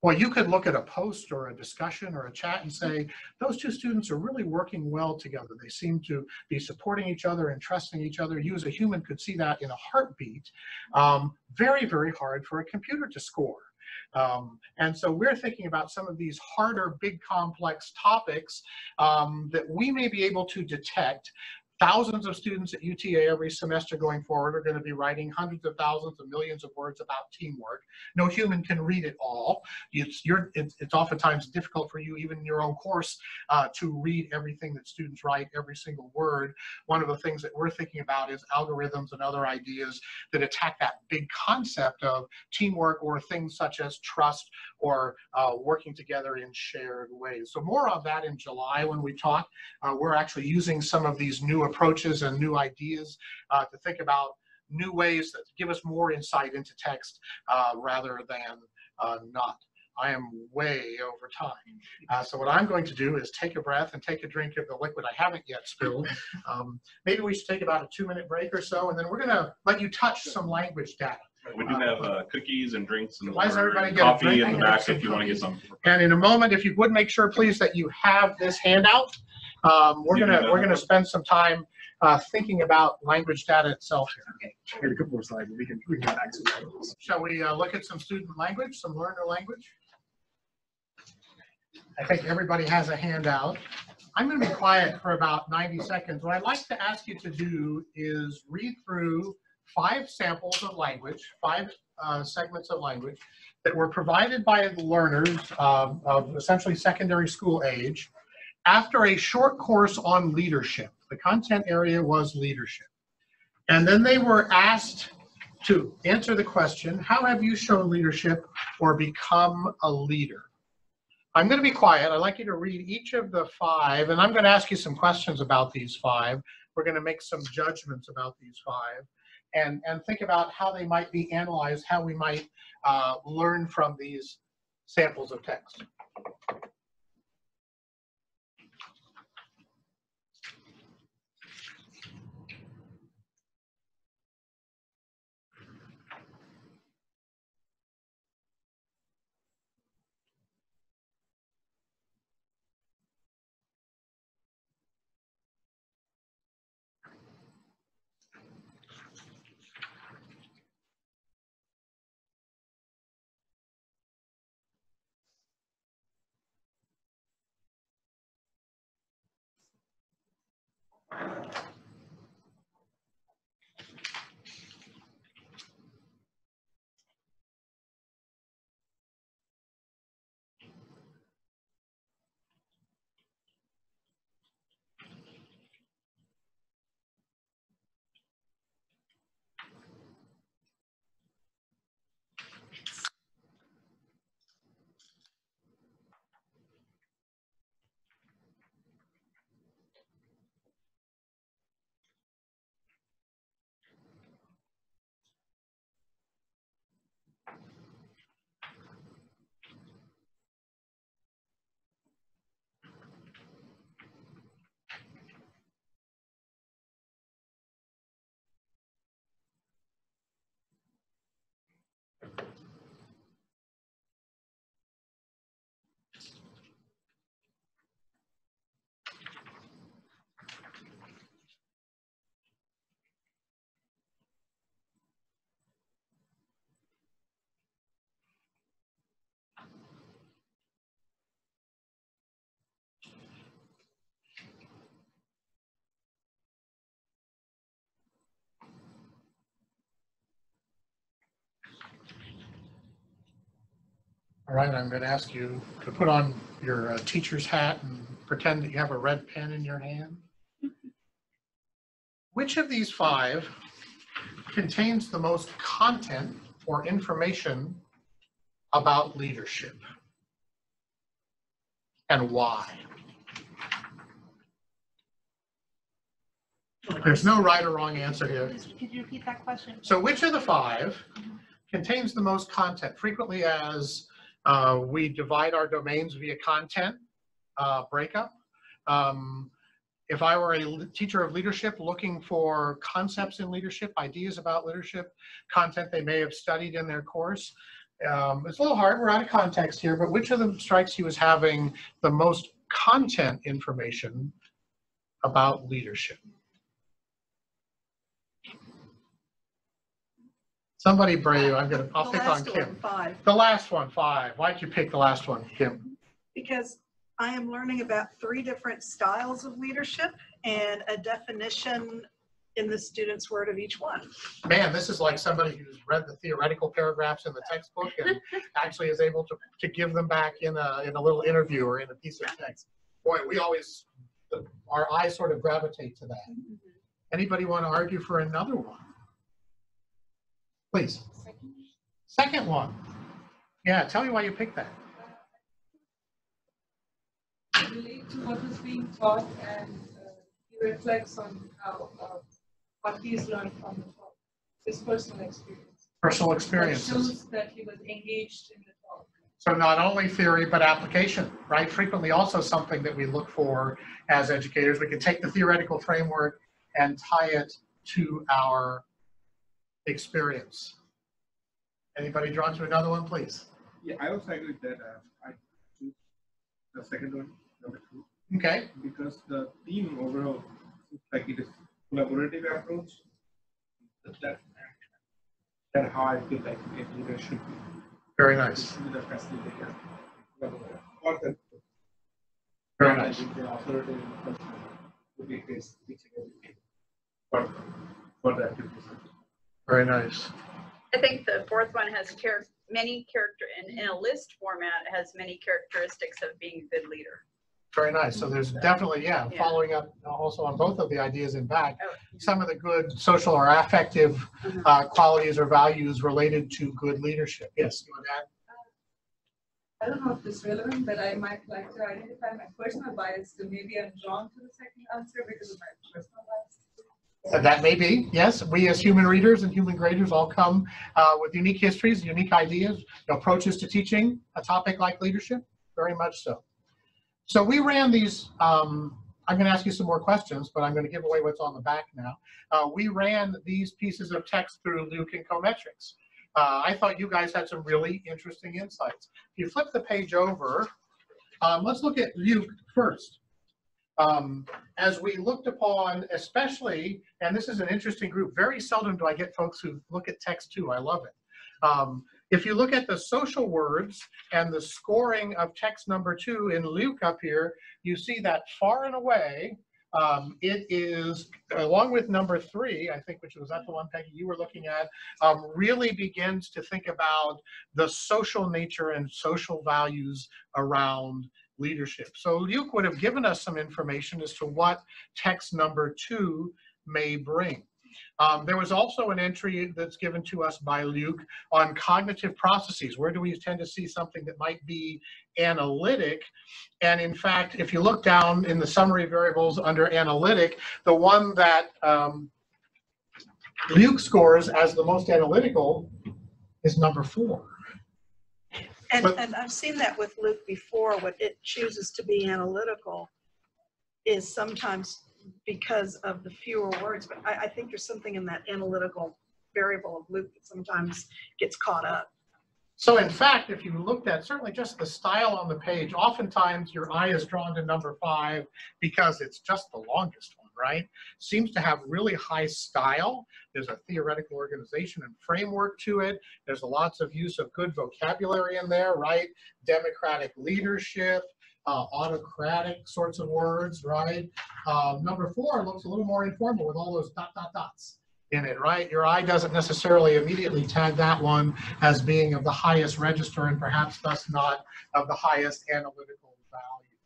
Well, you could look at a post or a discussion or a chat and say, those two students are really working well together. They seem to be supporting each other and trusting each other. You as a human could see that in a heartbeat. Um, very, very hard for a computer to score. Um, and so we're thinking about some of these harder, big, complex topics um, that we may be able to detect Thousands of students at UTA every semester going forward are going to be writing hundreds of thousands of millions of words about teamwork. No human can read it all. It's, it's, it's oftentimes difficult for you, even in your own course, uh, to read everything that students write, every single word. One of the things that we're thinking about is algorithms and other ideas that attack that big concept of teamwork or things such as trust or uh, working together in shared ways. So more on that in July when we talk. Uh, we're actually using some of these new approaches and new ideas uh, to think about new ways that give us more insight into text uh, rather than uh, not. I am way over time. Uh, so what I'm going to do is take a breath and take a drink of the liquid I haven't yet spilled. Um, maybe we should take about a two minute break or so, and then we're going to let you touch some language data. We do have uh, cookies and drinks and Why everybody and coffee in the back if you want to get some. And in a moment, if you would make sure, please, that you have this handout. Um, we're gonna we're gonna spend some time uh, thinking about language data itself here. I got a couple more slides, we can, we can get back to that. Shall we uh, look at some student language, some learner language? I think everybody has a handout. I'm going to be quiet for about 90 seconds. What I'd like to ask you to do is read through five samples of language, five uh, segments of language that were provided by the learners um, of essentially secondary school age after a short course on leadership. The content area was leadership. And then they were asked to answer the question, how have you shown leadership or become a leader? I'm going to be quiet. I'd like you to read each of the five, and I'm going to ask you some questions about these five. We're going to make some judgments about these five and, and think about how they might be analyzed, how we might uh, learn from these samples of text. All right, I'm going to ask you to put on your uh, teacher's hat and pretend that you have a red pen in your hand. Which of these five contains the most content or information about leadership? And why? There's no right or wrong answer here. Could you repeat that question? So which of the five contains the most content? Frequently as uh, we divide our domains via content uh, breakup. Um, if I were a teacher of leadership looking for concepts in leadership, ideas about leadership, content they may have studied in their course, um, it's a little hard, we're out of context here, but which of them strikes you as having the most content information about leadership? Somebody brave, I'm gonna, I'll The pick on last Kim. one, Five, The last one, five. Why'd you pick the last one, Kim? because I am learning about three different styles of leadership and a definition in the student's word of each one. Man, this is like somebody who's read the theoretical paragraphs in the textbook and actually is able to, to give them back in a, in a little interview or in a piece of text. Boy, we always, our eyes sort of gravitate to that. Mm-hmm. Anybody want to argue for another one? Please. Second one. Yeah, tell me why you picked that. relate to what is being taught and uh, he reflects on how, uh, what he's learned from the talk, his personal experience. Personal That experiences. shows that he was engaged in the talk. So not only theory, but application, right? Frequently also something that we look for as educators. We can take the theoretical framework and tie it to our experience. Anybody drawn to another one, please? Yeah, I also agree with that. Uh, I choose the second one, number two, Okay, because the theme overall seems like it is collaborative approach. That- That, how I feel like a leader should be. very nice, Should be the facilitator. Or the. very nice. The authoritative person to be his teaching everything. For, for the activities. Very nice. I think the fourth one has char- many character, in, in a list format, has many characteristics of being a good leader. Very nice. So there's definitely, yeah, Yeah. following up also on both of the ideas in back, Oh, some of the good social or affective Mhm. uh, qualities or values related to good leadership. Yes, you want to add? I don't know if this is relevant, but I might like to identify my personal bias, so maybe I'm drawn to the second answer because of my personal bias. That may be, yes. We as human readers and human graders all come uh, with unique histories, unique ideas, approaches to teaching a topic like leadership, very much so. So we ran these, um, I'm going to ask you some more questions, but I'm going to give away what's on the back now. Uh, We ran these pieces of text through LIWC and Coh-Metrix. Uh, I thought you guys had some really interesting insights. If you flip the page over, um, let's look at LIWC first. Um, As we looked upon, especially and this is an interesting group. Very seldom do I get folks who look at text too. I love it. Um, if you look at the social words and the scoring of text number two in LIWC up here, you see that far and away, um, it is, along with number three, I think, which was that the one, Peggy, you were looking at, um, really begins to think about the social nature and social values around leadership. So LIWC would have given us some information as to what text number two may bring. Um, there was also an entry that's given to us by LIWC on cognitive processes. Where do we tend to see something that might be analytic? And in fact, if you look down in the summary variables under analytic, the one that um, LIWC scores as the most analytical is number four. And, But- and I've seen that with LIWC before, what it chooses to be analytical is sometimes because of the fewer words, but I, I think there's something in that analytical variable of LIWC that sometimes gets caught up. So in fact, if you looked at certainly just the style on the page, oftentimes your eye is drawn to number five because it's just the longest right? Seems to have really high style. There's a theoretical organization and framework to it. There's lots of use of good vocabulary in there, right? Democratic leadership, uh, autocratic sorts of words, right? Uh, number four looks a little more informal with all those dot, dot, dots. in it, right? Your eye doesn't necessarily immediately tag that one as being of the highest register and perhaps thus not of the highest analytical value.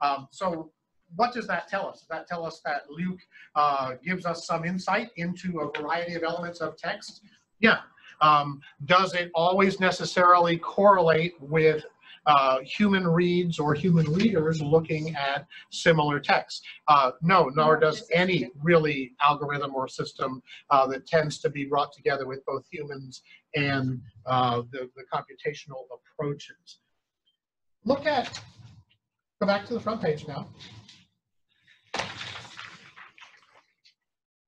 Um, so what does that tell us? Does that tell us that LIWC uh, gives us some insight into a variety of elements of text? Yeah. Um, does it always necessarily correlate with uh, human reads or human readers looking at similar texts? Uh, no, nor does any really algorithm or system uh, that tends to be brought together with both humans and uh, the, the computational approaches. Look at, go back to the front page now.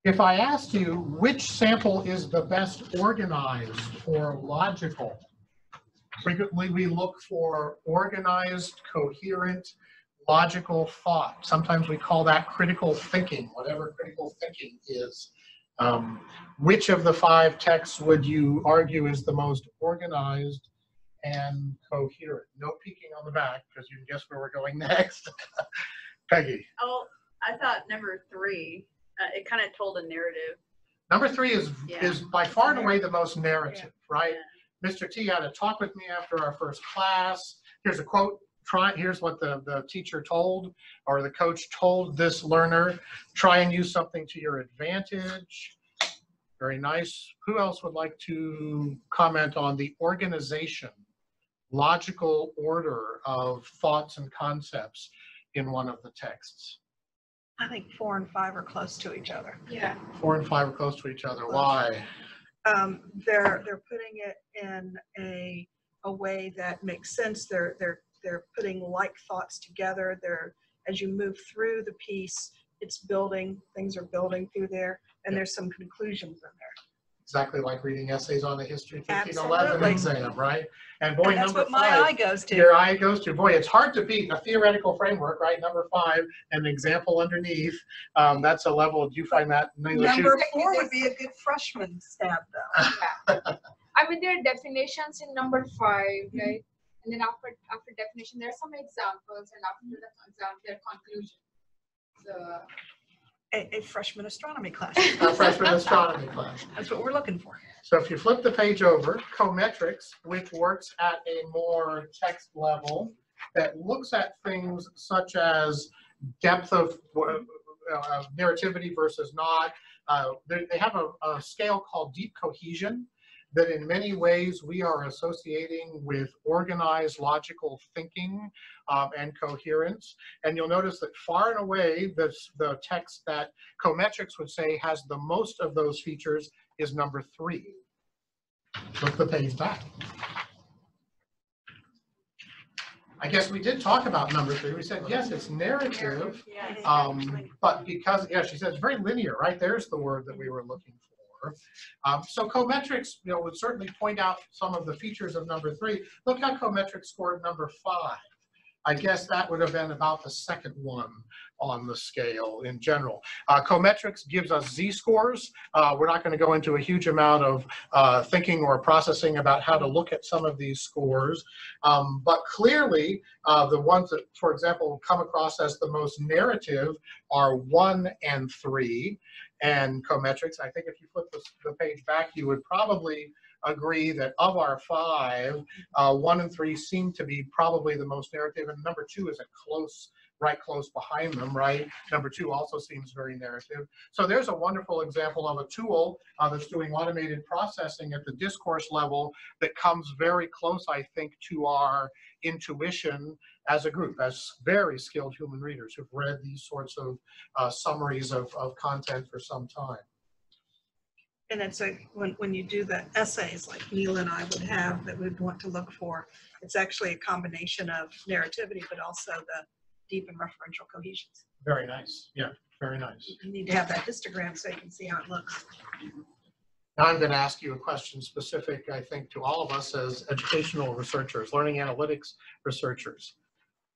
If I asked you which sample is the best organized or logical, frequently we look for organized, coherent, logical thought. Sometimes we call that critical thinking, whatever critical thinking is. Um, which of the five texts would you argue is the most organized and coherent? No peeking on the back because you can guess where we're going next. Peggy. Oh, I thought number three, uh, it kind of told a narrative. Number three is, Yeah. is by far and away the most narrative, right? Yeah. Mr. T had a talk with me after our first class. Here's a quote, try, here's what the, the teacher told, or the coach told this learner. Try and use something to your advantage. Very nice. Who else would like to comment on the organization, logical order of thoughts and concepts in one of the texts? I think four and five are close to each other. Yeah. Four and five are close to each other. Why? Um, they're, they're putting it in a, a way that makes sense. They're, they're, they're putting like thoughts together. They're, as you move through the piece, it's building, things are building through there, and there's some conclusions in there. Exactly like reading essays on the history of 1511 exam, right? And boy, And that's number what my eye five, goes to. your eye goes to, boy, it's hard to beat a theoretical framework, right? Number five, an example underneath. Um, that's a level, do you find that? Neela, too? Number four would be a good freshman stab though. I mean, there are definitions in number five, right? And then after, after definition, there are some examples and after the exam, there are conclusions. So, A, a freshman astronomy class. A freshman astronomy class. That's what we're looking for. So if you flip the page over, Coh-Metrix, which works at a more text level, that looks at things such as depth of uh, uh, narrativity versus not. Uh, they, they have a, a scale called deep cohesion that in many ways we are associating with organized logical thinking um, and coherence. And you'll notice that far and away, this, the text that Coh-Metrix would say has the most of those features is number three. Flip the page back. I guess we did talk about number three. We said, yes, it's narrative, um, but because, yeah, she said it's very linear, right? There's the word that we were looking for. Um, so Coh-Metrix, you know, would certainly point out some of the features of number three. Look how Coh-Metrix scored number five. I guess that would have been about the second one on the scale in general. Uh, Coh-Metrix gives us z-scores. Uh, we're not going to go into a huge amount of uh, thinking or processing about how to look at some of these scores. Um, but clearly, uh, the ones that, for example, come across as the most narrative are one and three. And Coh-Metrix, I think if you flip the, the page back, you would probably agree that of our five, uh, one and three seem to be probably the most narrative, and number two is a close, right close behind them, right? Number two also seems very narrative. So there's a wonderful example of a tool uh, that's doing automated processing at the discourse level that comes very close, I think, to our intuition as a group, as very skilled human readers who've read these sorts of uh, summaries of, of content for some time. And it's a, when, when you do the essays like Neil and I would have that we'd want to look for, it's actually a combination of narrativity, but also the deep and referential cohesions. Very nice. Yeah, very nice. You need to have that histogram so you can see how it looks. Now I'm going to ask you a question specific, I think, to all of us as educational researchers, learning analytics researchers.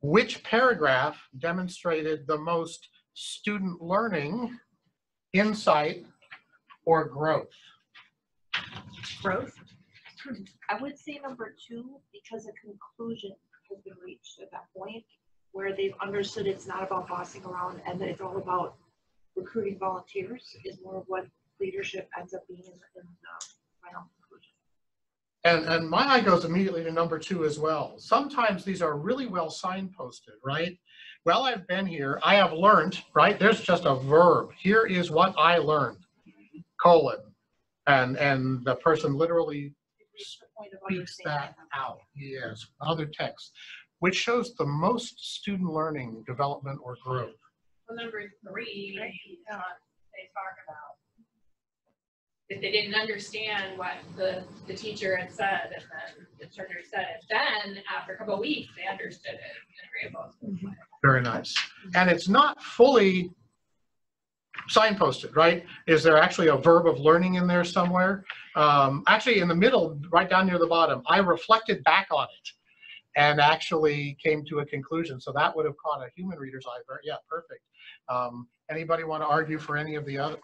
Which paragraph demonstrated the most student learning, insight, or growth? Growth, I would say number two, because a conclusion has been reached at that point, where they've understood it's not about bossing around and that it's all about recruiting volunteers is more of what leadership ends up being in, in conclusion. And, and my eye goes immediately to number two as well. Sometimes these are really well signposted, right? Well, I've been here, I have learned, right? There's just a verb. Here is what I learned, colon. And, and the person literally speaks that out, yes, other text, which shows the most student learning, development, or growth. Well, number three, uh, they talk about if they didn't understand what the, the teacher had said and then the instructor said it, then after a couple of weeks, they understood it and were able to. Very nice. And it's not fully signposted, right? Is there actually a verb of learning in there somewhere? Um, actually, in the middle, right down near the bottom, I reflected back on it and actually came to a conclusion. So that would have caught a human reader's eye. Yeah, perfect. Um, anybody want to argue for any of the others?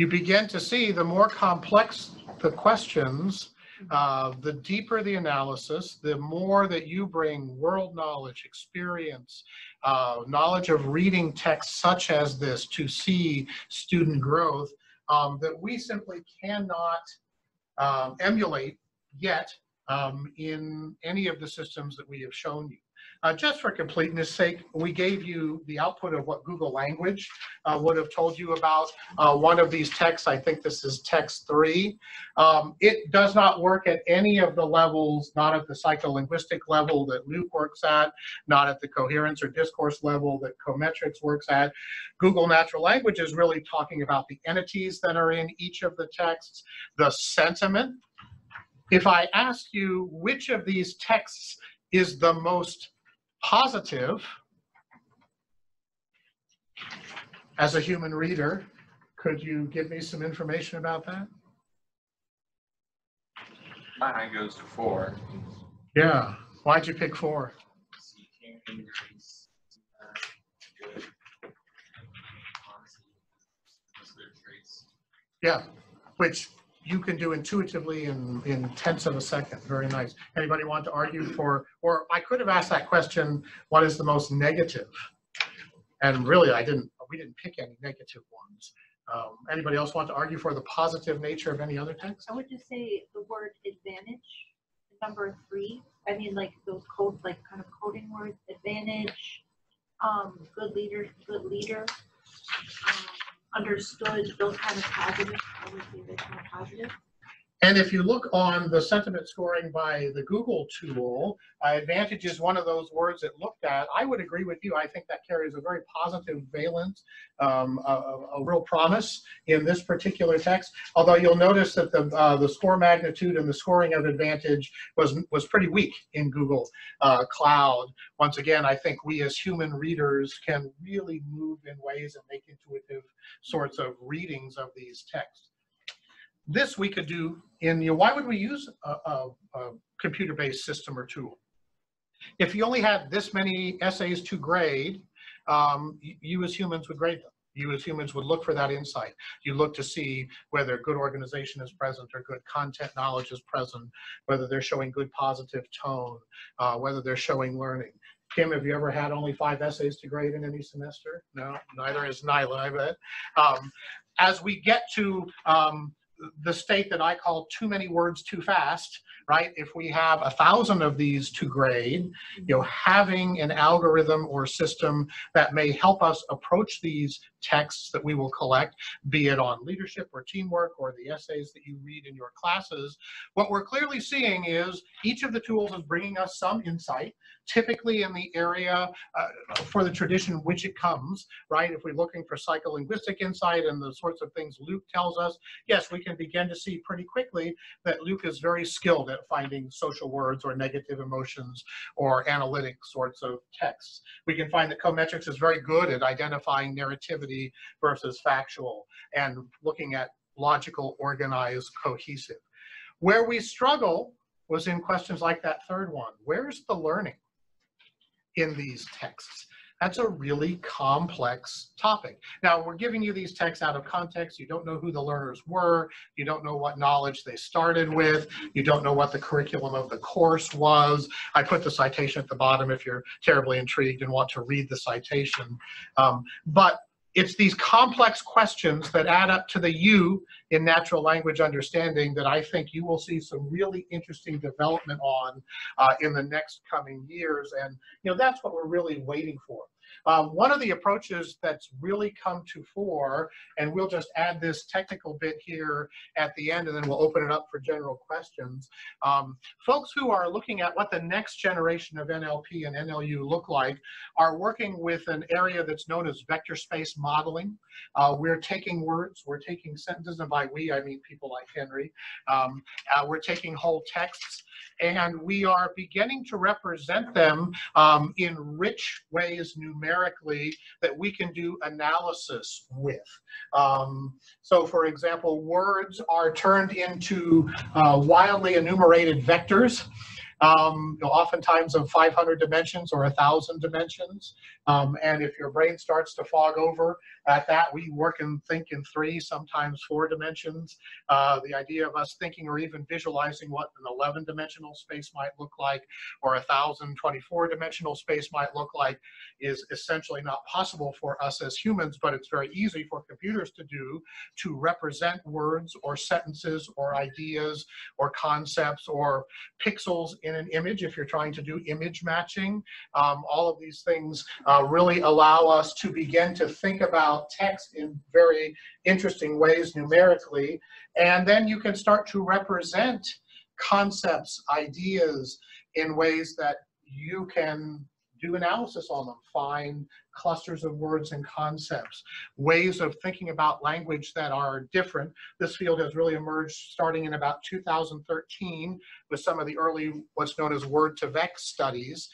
You begin to see the more complex the questions, uh, the deeper the analysis, the more that you bring world knowledge, experience, uh, knowledge of reading texts such as this to see student growth um, that we simply cannot um, emulate yet um, in any of the systems that we have shown you. Uh, just for completeness sake, we gave you the output of what Google Language uh, would have told you about uh, one of these texts. I think this is text three. Um, it does not work at any of the levels, not at the psycholinguistic level that LIWC works at, not at the coherence or discourse level that Coh-Metrix works at. Google Natural Language is really talking about the entities that are in each of the texts, the sentiment. If I ask you which of these texts is the most positive as a human reader, could you give me some information about that? My eye goes to four. Yeah, why'd you pick four? Seeking increase, good. Honesty, those are traits. Yeah, which you can do intuitively in, in tenths of a second. Very nice. Anybody want to argue for, or I could have asked that question, what is the most negative? And really, I didn't, we didn't pick any negative ones. Um, anybody else want to argue for the positive nature of any other text? I would just say the word advantage, number three, I mean, like those code, like kind of coding words, advantage, um, good leader, good leader, um, understood, those kind of positive, I would say that's more positive. And if you look on the sentiment scoring by the Google tool, uh, advantage is one of those words it looked at. I would agree with you. I think that carries a very positive valence, um, a, a, real promise in this particular text. Although you'll notice that the uh, the score magnitude and the scoring of advantage was was pretty weak in Google uh, Cloud. Once again, I think we as human readers can really move in ways and make intuitive sorts of readings of these texts this we could do in, you know, why would we use a, a, a computer-based system or tool? If you only had this many essays to grade, um, you, you as humans would grade them. You as humans would look for that insight. You look to see whether good organization is present or good content knowledge is present, whether they're showing good positive tone, uh, whether they're showing learning. Kim, have you ever had only five essays to grade in any semester? No, neither is Nyla, I bet. Um, as we get to um, the state that I call too many words too fast, right? If we have a thousand of these to grade, you know, having an algorithm or system that may help us approach these texts that we will collect, be it on leadership or teamwork or the essays that you read in your classes, what we're clearly seeing is each of the tools is bringing us some insight, typically in the area uh, for the tradition which it comes, right? If we're looking for psycholinguistic insight and the sorts of things LIWC tells us, yes, we can begin to see pretty quickly that LIWC is very skilled at finding social words or negative emotions or analytic sorts of texts. We can find that Coh-Metrix is very good at identifying narrativity versus factual and looking at logical, organized, cohesive. Where we struggle was in questions like that third one. Where's the learning in these texts? That's a really complex topic. Now, we're giving you these texts out of context. You don't know who the learners were. You don't know what knowledge they started with. You don't know what the curriculum of the course was. I put the citation at the bottom if you're terribly intrigued and want to read the citation. Um, but it's these complex questions that add up to the U in natural language understanding that I think you will see some really interesting development on uh, in the next coming years. And you know that's what we're really waiting for. Um, one of the approaches that's really come to fore, and we'll just add this technical bit here at the end, and then we'll open it up for general questions. Um, folks who are looking at what the next generation of NLP and NLU look like are working with an area that's known as vector space modeling. Uh, we're taking words, we're taking sentences, and by we, I mean people like Henry. Um, uh, we're taking whole texts, and we are beginning to represent them um, in rich ways numerically that we can do analysis with. Um, so for example, words are turned into uh, wildly enumerated vectors um, oftentimes of 500 dimensions or 1,000 dimensions. Um, and if your brain starts to fog over at that, we work and think in three, sometimes four dimensions. Uh, the idea of us thinking or even visualizing what an 11 dimensional space might look like or a 1,024 dimensional space might look like is essentially not possible for us as humans, but it's very easy for computers to do to represent words or sentences or ideas or concepts or pixels in an image if you're trying to do image matching. Um, all of these things uh, really allow us to begin to think about text in very interesting ways numerically. And then you can start to represent concepts, ideas in ways that you can do analysis on them, find clusters of words and concepts, ways of thinking about language that are different. This field has really emerged starting in about 2013 with some of the early what's known as word2vec studies.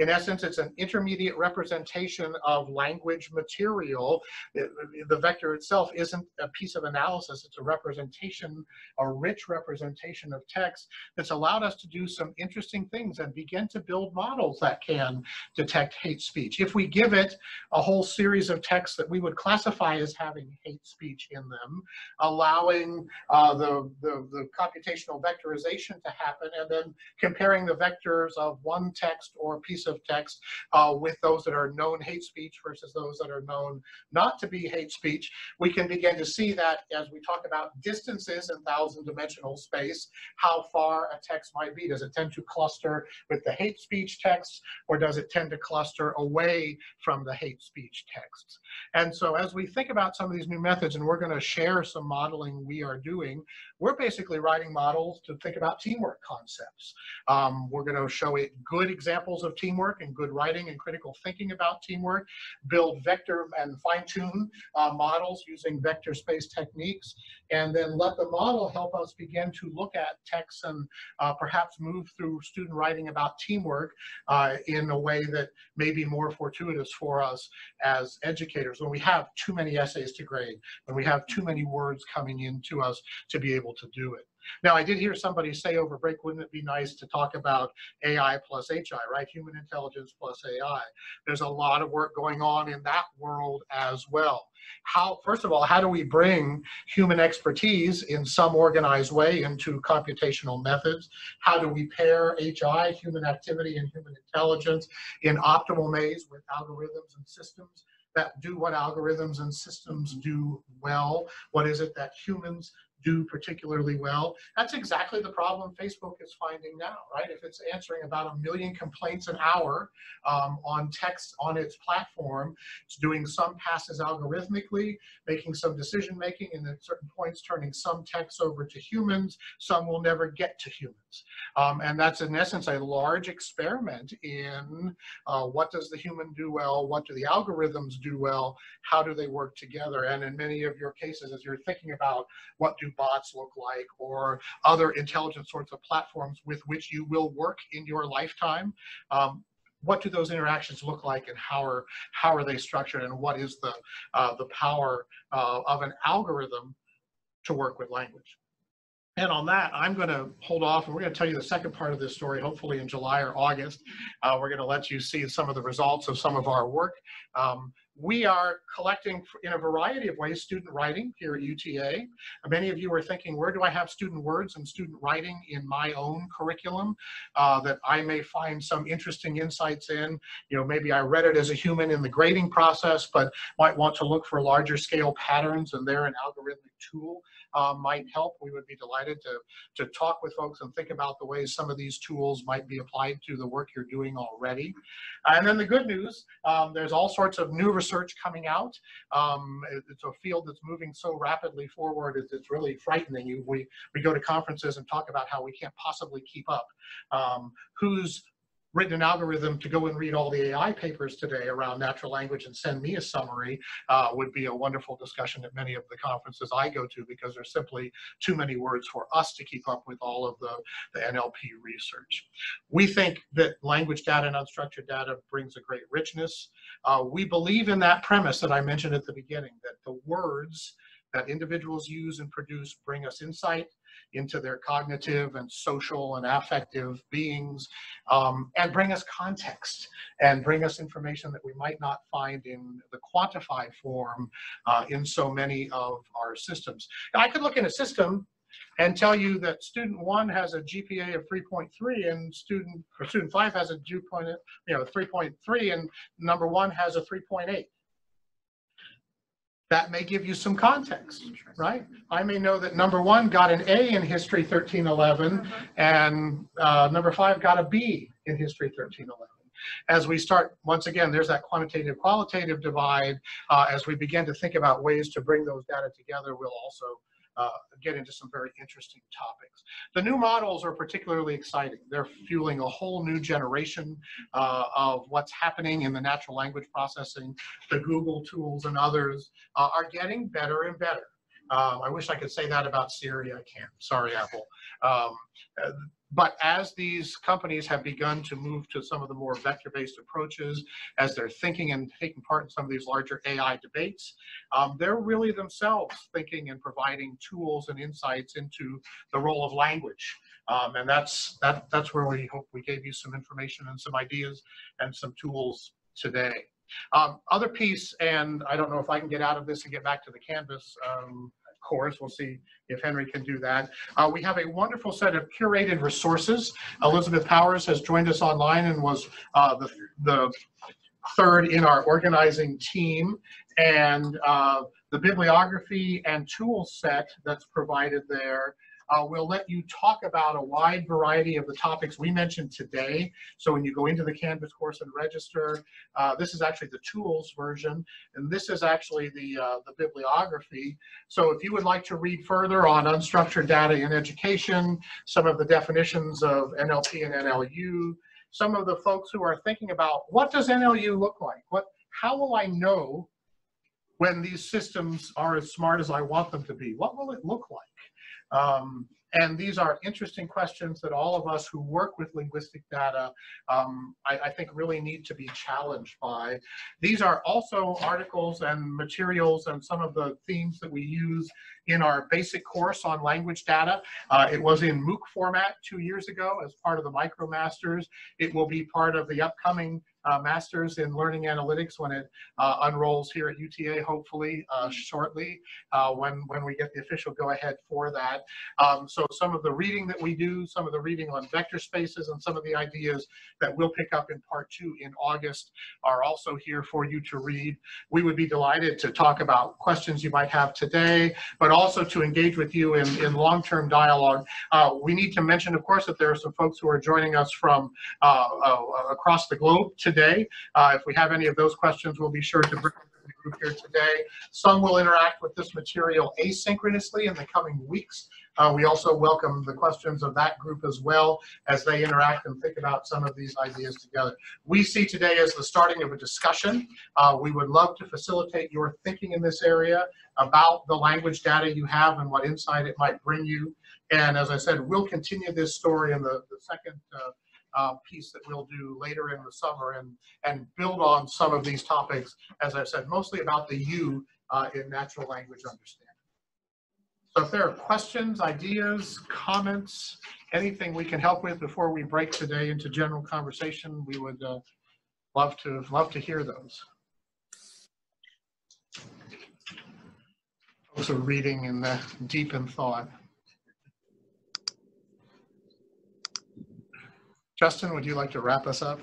In essence, it's an intermediate representation of language material. The vector itself isn't a piece of analysis, it's a representation, a rich representation of text that's allowed us to do some interesting things and begin to build models that can detect hate speech. If we give it a whole series of texts that we would classify as having hate speech in them, allowing uh, the, the, the computational vectorization to happen, and then comparing the vectors of one text or piece of text uh, with those that are known hate speech versus those that are known not to be hate speech, we can begin to see that as we talk about distances in thousand dimensional space, how far a text might be. Does it tend to cluster with the hate speech text or does it tend to cluster away from the hate speech texts? And so as we think about some of these new methods, and we're going to share some modeling we are doing, we're basically writing models to think about teamwork concepts. Um, we're going to show it good examples of teamwork and good writing and critical thinking about teamwork, build vector and fine-tune uh, models using vector space techniques, and then let the model help us begin to look at texts and uh, perhaps move through student writing about teamwork uh, in a way that may be more fortuitous for us as educators when we have too many essays to grade, when we have too many words coming into us to be able able to do it. Now, I did hear somebody say over break, wouldn't it be nice to talk about AI plus HI, right? Human intelligence plus AI. There's a lot of work going on in that world as well. How, first of all, how do we bring human expertise in some organized way into computational methods? How do we pair HI, human activity and human intelligence in optimal ways with algorithms and systems that do what algorithms and systems do well? What is it that humans do particularly well. That's exactly the problem Facebook is finding now, right? If it's answering about a million complaints an hour um, on text on its platform, it's doing some passes algorithmically, making some decision making, and at certain points turning some text over to humans, some will never get to humans. Um, and that's in essence a large experiment in uh, what does the human do well, what do the algorithms do well, how do they work together? And in many of your cases, as you're thinking about what do bots look like or other intelligent sorts of platforms with which you will work in your lifetime. Um, what do those interactions look like and how are, how are they structured and what is the, uh, the power uh, of an algorithm to work with language? And on that, I'm going to hold off and we're going to tell you the second part of this story, hopefully in July or August. Uh, we're going to let you see some of the results of some of our work. Um, we are collecting in a variety of ways student writing here at UTA. Many of you are thinking, where do I have student words and student writing in my own curriculum uh, that I may find some interesting insights in? You know, maybe I read it as a human in the grading process, but might want to look for larger scale patterns and they're an algorithmic tool uh, might help. We would be delighted to, to talk with folks and think about the ways some of these tools might be applied to the work you're doing already. And then the good news, um, there's all sorts of new research coming out. Um, it, it's a field that's moving so rapidly forward, it's, it's really frightening. You, we, we go to conferences and talk about how we can't possibly keep up. Um, who's written an algorithm to go and read all the AI papers today around natural language and send me a summary uh, would be a wonderful discussion at many of the conferences I go to because there's simply too many words for us to keep up with all of the, the NLP research. We think that language data and unstructured data brings a great richness. Uh, we believe in that premise that I mentioned at the beginning, that the words that individuals use and produce bring us insight, into their cognitive and social and affective beings um, and bring us context and bring us information that we might not find in the quantified form uh, in so many of our systems. Now, I could look in a system and tell you that student one has a GPA of 3.3 and student or student five has a you know, 3.3 and number one has a 3.8 that may give you some context, right? I may know that number one got an A in History 1311 Uh-huh. and uh, number five got a B in History 1311. As we start, once again, there's that quantitative qualitative divide. Uh, as we begin to think about ways to bring those data together, we'll also uh, get into some very interesting topics. The new models are particularly exciting. They're fueling a whole new generation uh, of what's happening in the natural language processing. The Google tools and others uh, are getting better and better. Um, I wish I could say that about Siri. I can't. Sorry, Apple. Um, uh, but as these companies have begun to move to some of the more vector-based approaches, as they're thinking and taking part in some of these larger AI debates, um, they're really themselves thinking and providing tools and insights into the role of language. Um, and that's, that, that's where we hope we gave you some information and some ideas and some tools today. Um, other piece, and I don't know if I can get out of this and get back to the Canvas um, course. We'll see if Henry can do that. Uh, we have a wonderful set of curated resources. Elizabeth Powers has joined us online and was uh, the, the third in our organizing team. And uh, the bibliography and tool set that's provided there uh, we'll let you talk about a wide variety of the topics we mentioned today. So when you go into the Canvas course and register, uh, this is actually the tools version, and this is actually the, uh, the bibliography. So if you would like to read further on unstructured data in education, some of the definitions of NLP and NLU, some of the folks who are thinking about what does NLU look like? What, how will I know when these systems are as smart as I want them to be? What will it look like? Um, and these are interesting questions that all of us who work with linguistic data, um, I, I, think really need to be challenged by. These are also articles and materials and some of the themes that we use in our basic course on language data. Uh, it was in MOOC format two years ago as part of the MicroMasters. It will be part of the upcoming master's in learning analytics when it uh, unrolls here at UTA, hopefully uh, mm-hmm. shortly, uh, when, when we get the official go-ahead for that. Um, so some of the reading that we do, some of the reading on vector spaces, and some of the ideas that we'll pick up in part two in August are also here for you to read. We would be delighted to talk about questions you might have today, but also to engage with you in, in long-term dialogue. Uh, we need to mention, of course, that there are some folks who are joining us from uh, across the globe today today. Uh, if we have any of those questions, we'll be sure to bring them to the group here today. Some will interact with this material asynchronously in the coming weeks. Uh, we also welcome the questions of that group as well as they interact and think about some of these ideas together. We see today as the starting of a discussion. Uh, we would love to facilitate your thinking in this area about the language data you have and what insight it might bring you. And as I said, we'll continue this story in the, the second uh, uh, piece that we'll do later in the summer and, and build on some of these topics, as I've said, mostly about the U uh, in natural language understanding. So if there are questions, ideas, comments, anything we can help with before we break today into general conversation, we would uh, love to love to hear those. Also reading in the deep in thought. Justin, would you like to wrap us up?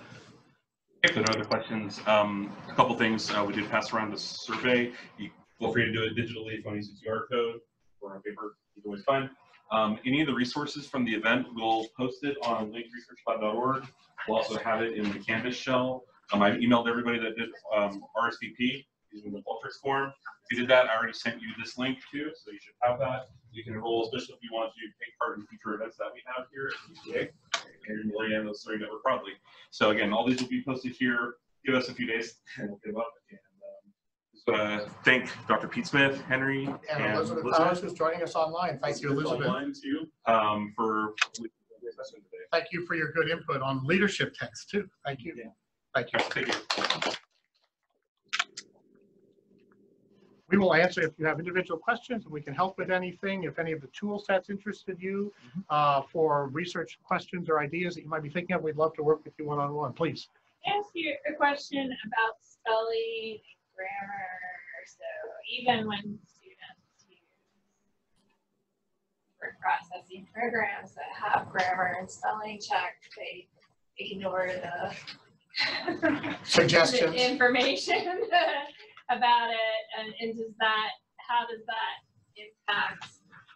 If there are other questions, um, a couple things, uh, we did pass around the survey. You feel free to do it digitally if you want to use a QR code or on paper, it's always fine. Um, any of the resources from the event, we'll post it on linkresearchlab.org. We'll also have it in the Canvas shell. Um, I emailed everybody that did, um, RSVP using the Qualtrics form. If you did that, I already sent you this link too, so you should have that. You can enroll, especially if you want to take part in future events that we have here at UCA. And Lorianne knows Story Network probably. So again, all these will be posted here. Give us a few days and we'll give up. And um, just uh, thank Dr. Pete Smith, Henry, And and Elizabeth Elizabeth. Who's joining us online. Thank you, Elizabeth. Online too, um, for leading the session today. Thank you for your good input on leadership text too. Thank you. Thank you. Thank you. We will answer if you have individual questions and we can help with anything. If any of the tool sets interested you uh, for research questions or ideas that you might be thinking of, we'd love to work with you one-on-one, please. ask you a question about spelling and grammar. So even when students use word processing programs that have grammar and spelling check, they ignore the Suggestions? information about it. And, and does that, how does that impact?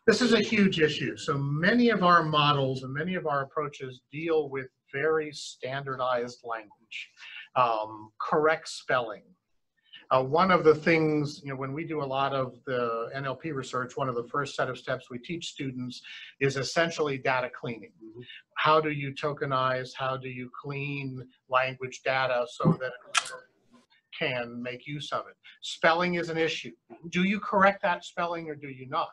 This is a huge issue. So many of our models and many of our approaches deal with very standardized language, um, correct spelling. Uh, one of the things, you know, when we do a lot of the NLP research, one of the first set of steps we teach students is essentially data cleaning. How do you tokenize? How do you clean language data so that it can make use of it? Spelling is an issue. Do you correct that spelling or do you not?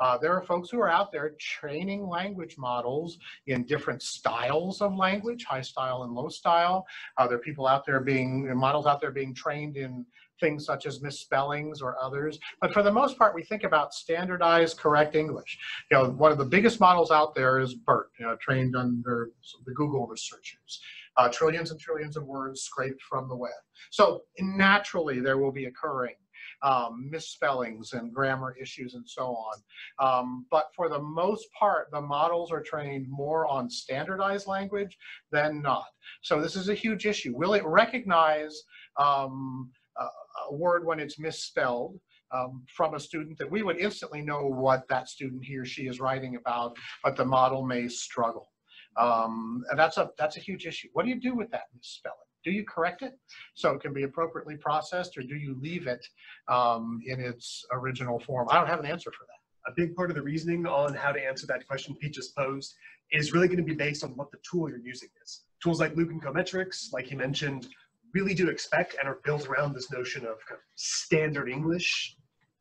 Uh, there are folks who are out there training language models in different styles of language, high style and low style. Uh, there are people out there being, models out there being trained in things such as misspellings or others. But for the most part, we think about standardized correct English. You know, one of the biggest models out there is BERT, you know, trained under the Google researchers. Uh, trillions and trillions of words scraped from the web. So naturally, there will be occurring um, misspellings and grammar issues and so on. Um, but for the most part, the models are trained more on standardized language than not. So this is a huge issue. Will it recognize um, a, word when it's misspelled? Um, from a student that we would instantly know what that student he or she is writing about, but the model may struggle. Um, and that's a that's a huge issue. What do you do with that misspelling? Do you correct it so it can be appropriately processed, or do you leave it um, in its original form? I don't have an answer for that. a big part of the reasoning on how to answer that question Pete just posed is really going to be based on what the tool you're using is. Tools like LIWC and Coh-Metrix, like he mentioned, really do expect and are built around this notion of, kind of standard English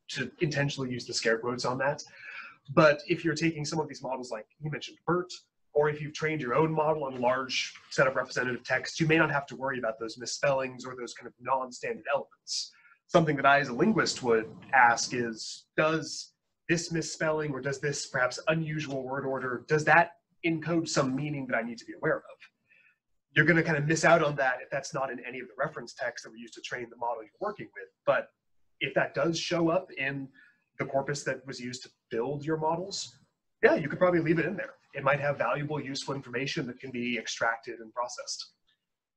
to intentionally use the scare quotes on that. But if you're taking some of these models like you mentioned BERT, or if you've trained your own model on a large set of representative text, you may not have to worry about those misspellings or those kind of non-standard elements. Something that I as a linguist would ask is, does this misspelling or does this perhaps unusual word order, does that encode some meaning that I need to be aware of? You're going to kind of miss out on that if that's not in any of the reference text that we use to train the model you're working with. But if that does show up in the corpus that was used to build your models, yeah, you could probably leave it in there. It might have valuable, useful information that can be extracted and processed.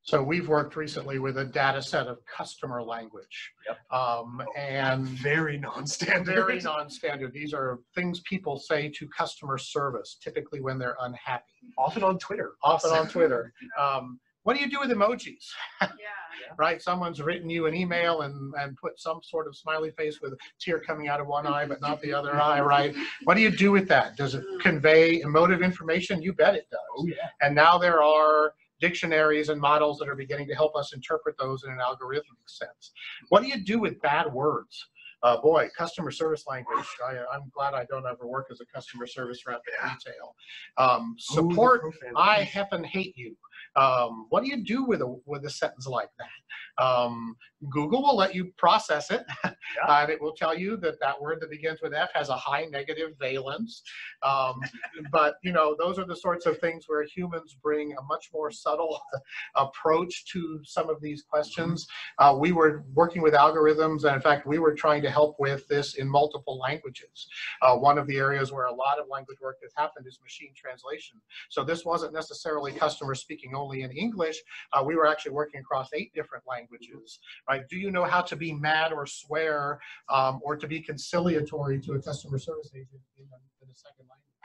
So we've worked recently with a data set of customer language. Um, and Very non-standard. very non-standard. These are things people say to customer service, typically when they're unhappy, Often on Twitter. often on Twitter. Um, what do you do with emojis? Yeah. right? Someone's written you an email and, and put some sort of smiley face with a tear coming out of one eye but not the other eye, right? What do you do with that? Does it convey emotive information? You bet it does. Oh, yeah. And now there are dictionaries and models that are beginning to help us interpret those in an algorithmic sense. What do you do with bad words? Uh, boy, customer service language. I, I'm glad I don't ever work as a customer service rep in retail. Um, support profanity. I heaven hate you. Um, what do you do with a with a sentence like that? Um, Google will let you process it, Yeah. And it will tell you that that word that begins with F has a high negative valence. Um, but, you know, those are the sorts of things where humans bring a much more subtle approach to some of these questions. Uh, we were working with algorithms, and in fact, we were trying to help with this in multiple languages. Uh, one of the areas where a lot of language work has happened is machine translation. So this wasn't necessarily customers speaking only in English. Uh, we were actually working across eight different languages, right? Do you know how to be mad or swear um, or to be conciliatory to a customer service agent in a, in a second language?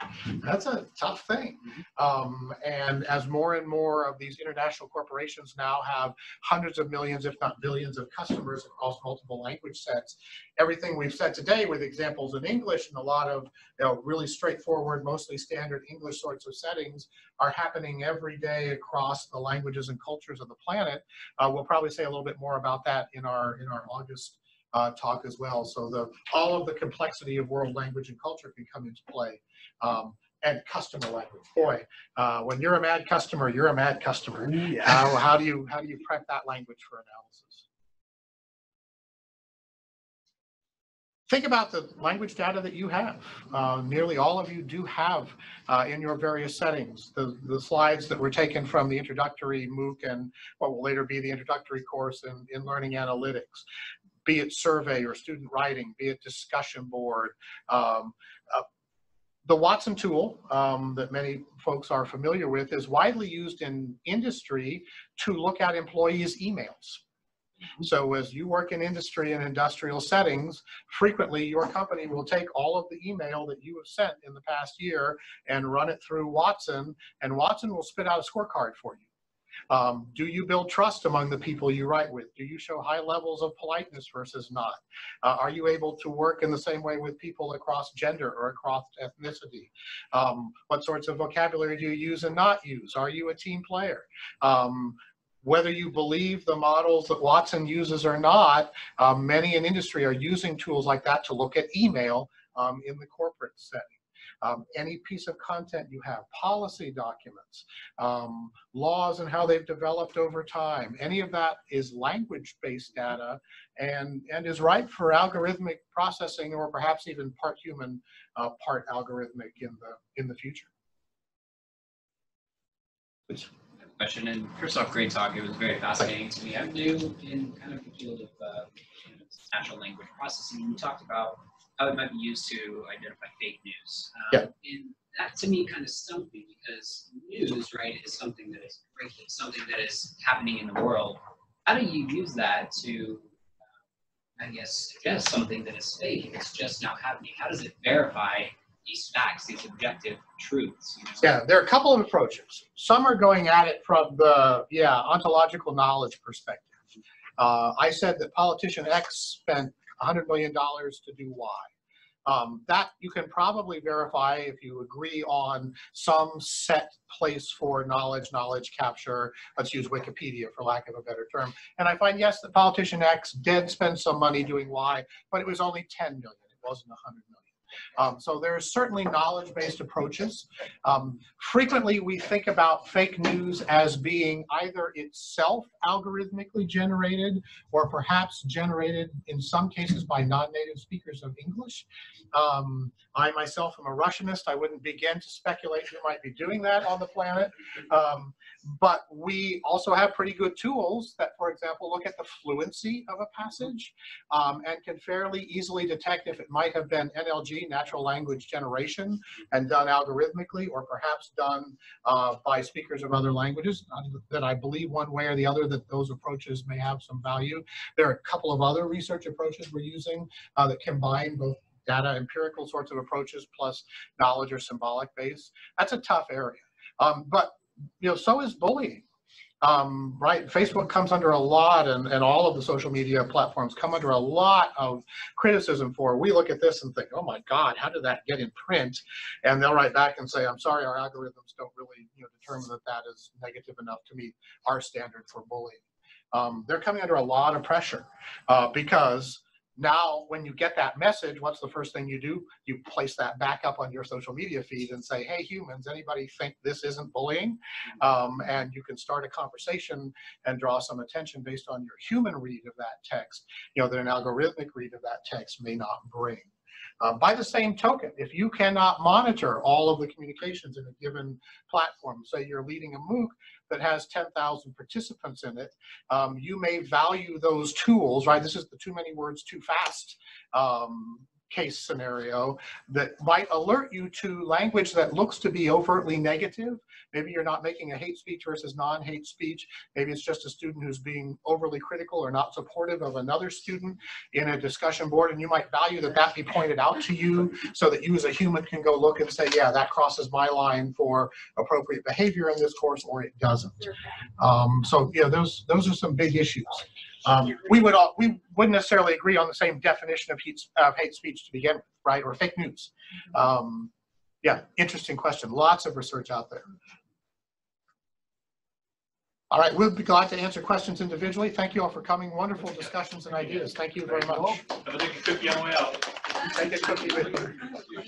That's a tough thing. Um, and as more and more of these international corporations now have hundreds of millions, if not billions of customers across multiple language sets, everything we've said today with examples in English and a lot of you know, really straightforward, mostly standard English sorts of settings are happening every day across the languages and cultures of the planet. Uh, we'll probably say a little bit more about that in our in our August uh, talk as well. So the all of the complexity of world language and culture can come into play. Um, and customer language. Boy, uh, when you're a mad customer, you're a mad customer. Yeah. How, how do you how do you prep that language for analysis? Think about the language data that you have. Uh, nearly all of you do have uh, in your various settings. The, the slides that were taken from the introductory MOOC and what will later be the introductory course in, in learning analytics, be it survey or student writing, be it discussion board. Um, uh, the Watson tool um, that many folks are familiar with is widely used in industry to look at employees' emails. So as you work in industry and industrial settings, frequently your company will take all of the email that you have sent in the past year and run it through Watson, and Watson will spit out a scorecard for you. Um, do you build trust among the people you write with? Do you show high levels of politeness versus not? Uh, are you able to work in the same way with people across gender or across ethnicity? Um, what sorts of vocabulary do you use and not use? Are you a team player? Um, whether you believe the models that Watson uses or not, um, many in industry are using tools like that to look at email um, in the corporate setting. Um, any piece of content you have, policy documents, um, laws and how they've developed over time, any of that is language-based data and, and is ripe for algorithmic processing or perhaps even part human, uh, part algorithmic in the, in the future. Please question. And first off, great talk. It was very fascinating to me. I'm new in kind of the field of uh, natural language processing. You talked about how it might be used to identify fake news. Um, yeah. And that to me kind of stumped me because news, right, is something that is great, it's something that is happening in the world. How do you use that to, uh, I guess, suggest something that is fake if it's just now happening? How does it verify these facts, these objective truths. You know? Yeah, there are a couple of approaches. Some are going at it from the yeah ontological knowledge perspective. Uh, I said that politician X spent $100 million to do Y. Um, that you can probably verify if you agree on some set place for knowledge, knowledge capture. Let's use Wikipedia for lack of a better term. And I find, yes, the politician X did spend some money doing Y, but it was only 10 million. It wasn't 100 million. Um, so there's certainly knowledge-based approaches. Um, frequently, we think about fake news as being either itself algorithmically generated or perhaps generated in some cases by non-native speakers of English. Um, I myself am a Russianist. I wouldn't begin to speculate who might be doing that on the planet. But we also have pretty good tools that, for example, look at the fluency of a passage um, and can fairly easily detect if it might have been NLG, natural language generation, and done algorithmically, or perhaps done uh, by speakers of other languages. That I believe one way or the other that those approaches may have some value. There are a couple of other research approaches we're using uh, that combine both data empirical sorts of approaches plus knowledge or symbolic base. That's a tough area. Um, but you know, so is bullying. Um, right? Facebook comes under a lot, and, and all of the social media platforms come under a lot of criticism for. We look at this and think, oh my God, how did that get in print? And they'll write back and say, I'm sorry, our algorithms don't really you know, determine that that is negative enough to meet our standard for bullying. Um, they're coming under a lot of pressure uh, because Now, when you get that message, what's the first thing you do? You place that back up on your social media feed and say, hey, humans, anybody think this isn't bullying? Um, and you can start a conversation and draw some attention based on your human read of that text, you know, that an algorithmic read of that text may not bring. Uh, by the same token, if you cannot monitor all of the communications in a given platform, say you're leading a MOOC that has 10,000 participants in it, um, you may value those tools, right? This is the too many words too fast um, case scenario that might alert you to language that looks to be overtly negative. Maybe you're not making a hate speech versus non-hate speech. Maybe it's just a student who's being overly critical or not supportive of another student in a discussion board, and you might value that that be pointed out to you so that you as a human can go look and say, yeah, that crosses my line for appropriate behavior in this course, or it doesn't. Um, so, yeah, those those are some big issues. Um, we would all, we wouldn't necessarily agree on the same definition of hate, of hate speech to begin with, right? Or fake news. Um, yeah, interesting question. Lots of research out there. All right, we'll be glad to answer questions individually. Thank you all for coming. Wonderful discussions and ideas. Thank you very much. Have a good cookie on the way out. Take a cookie with you.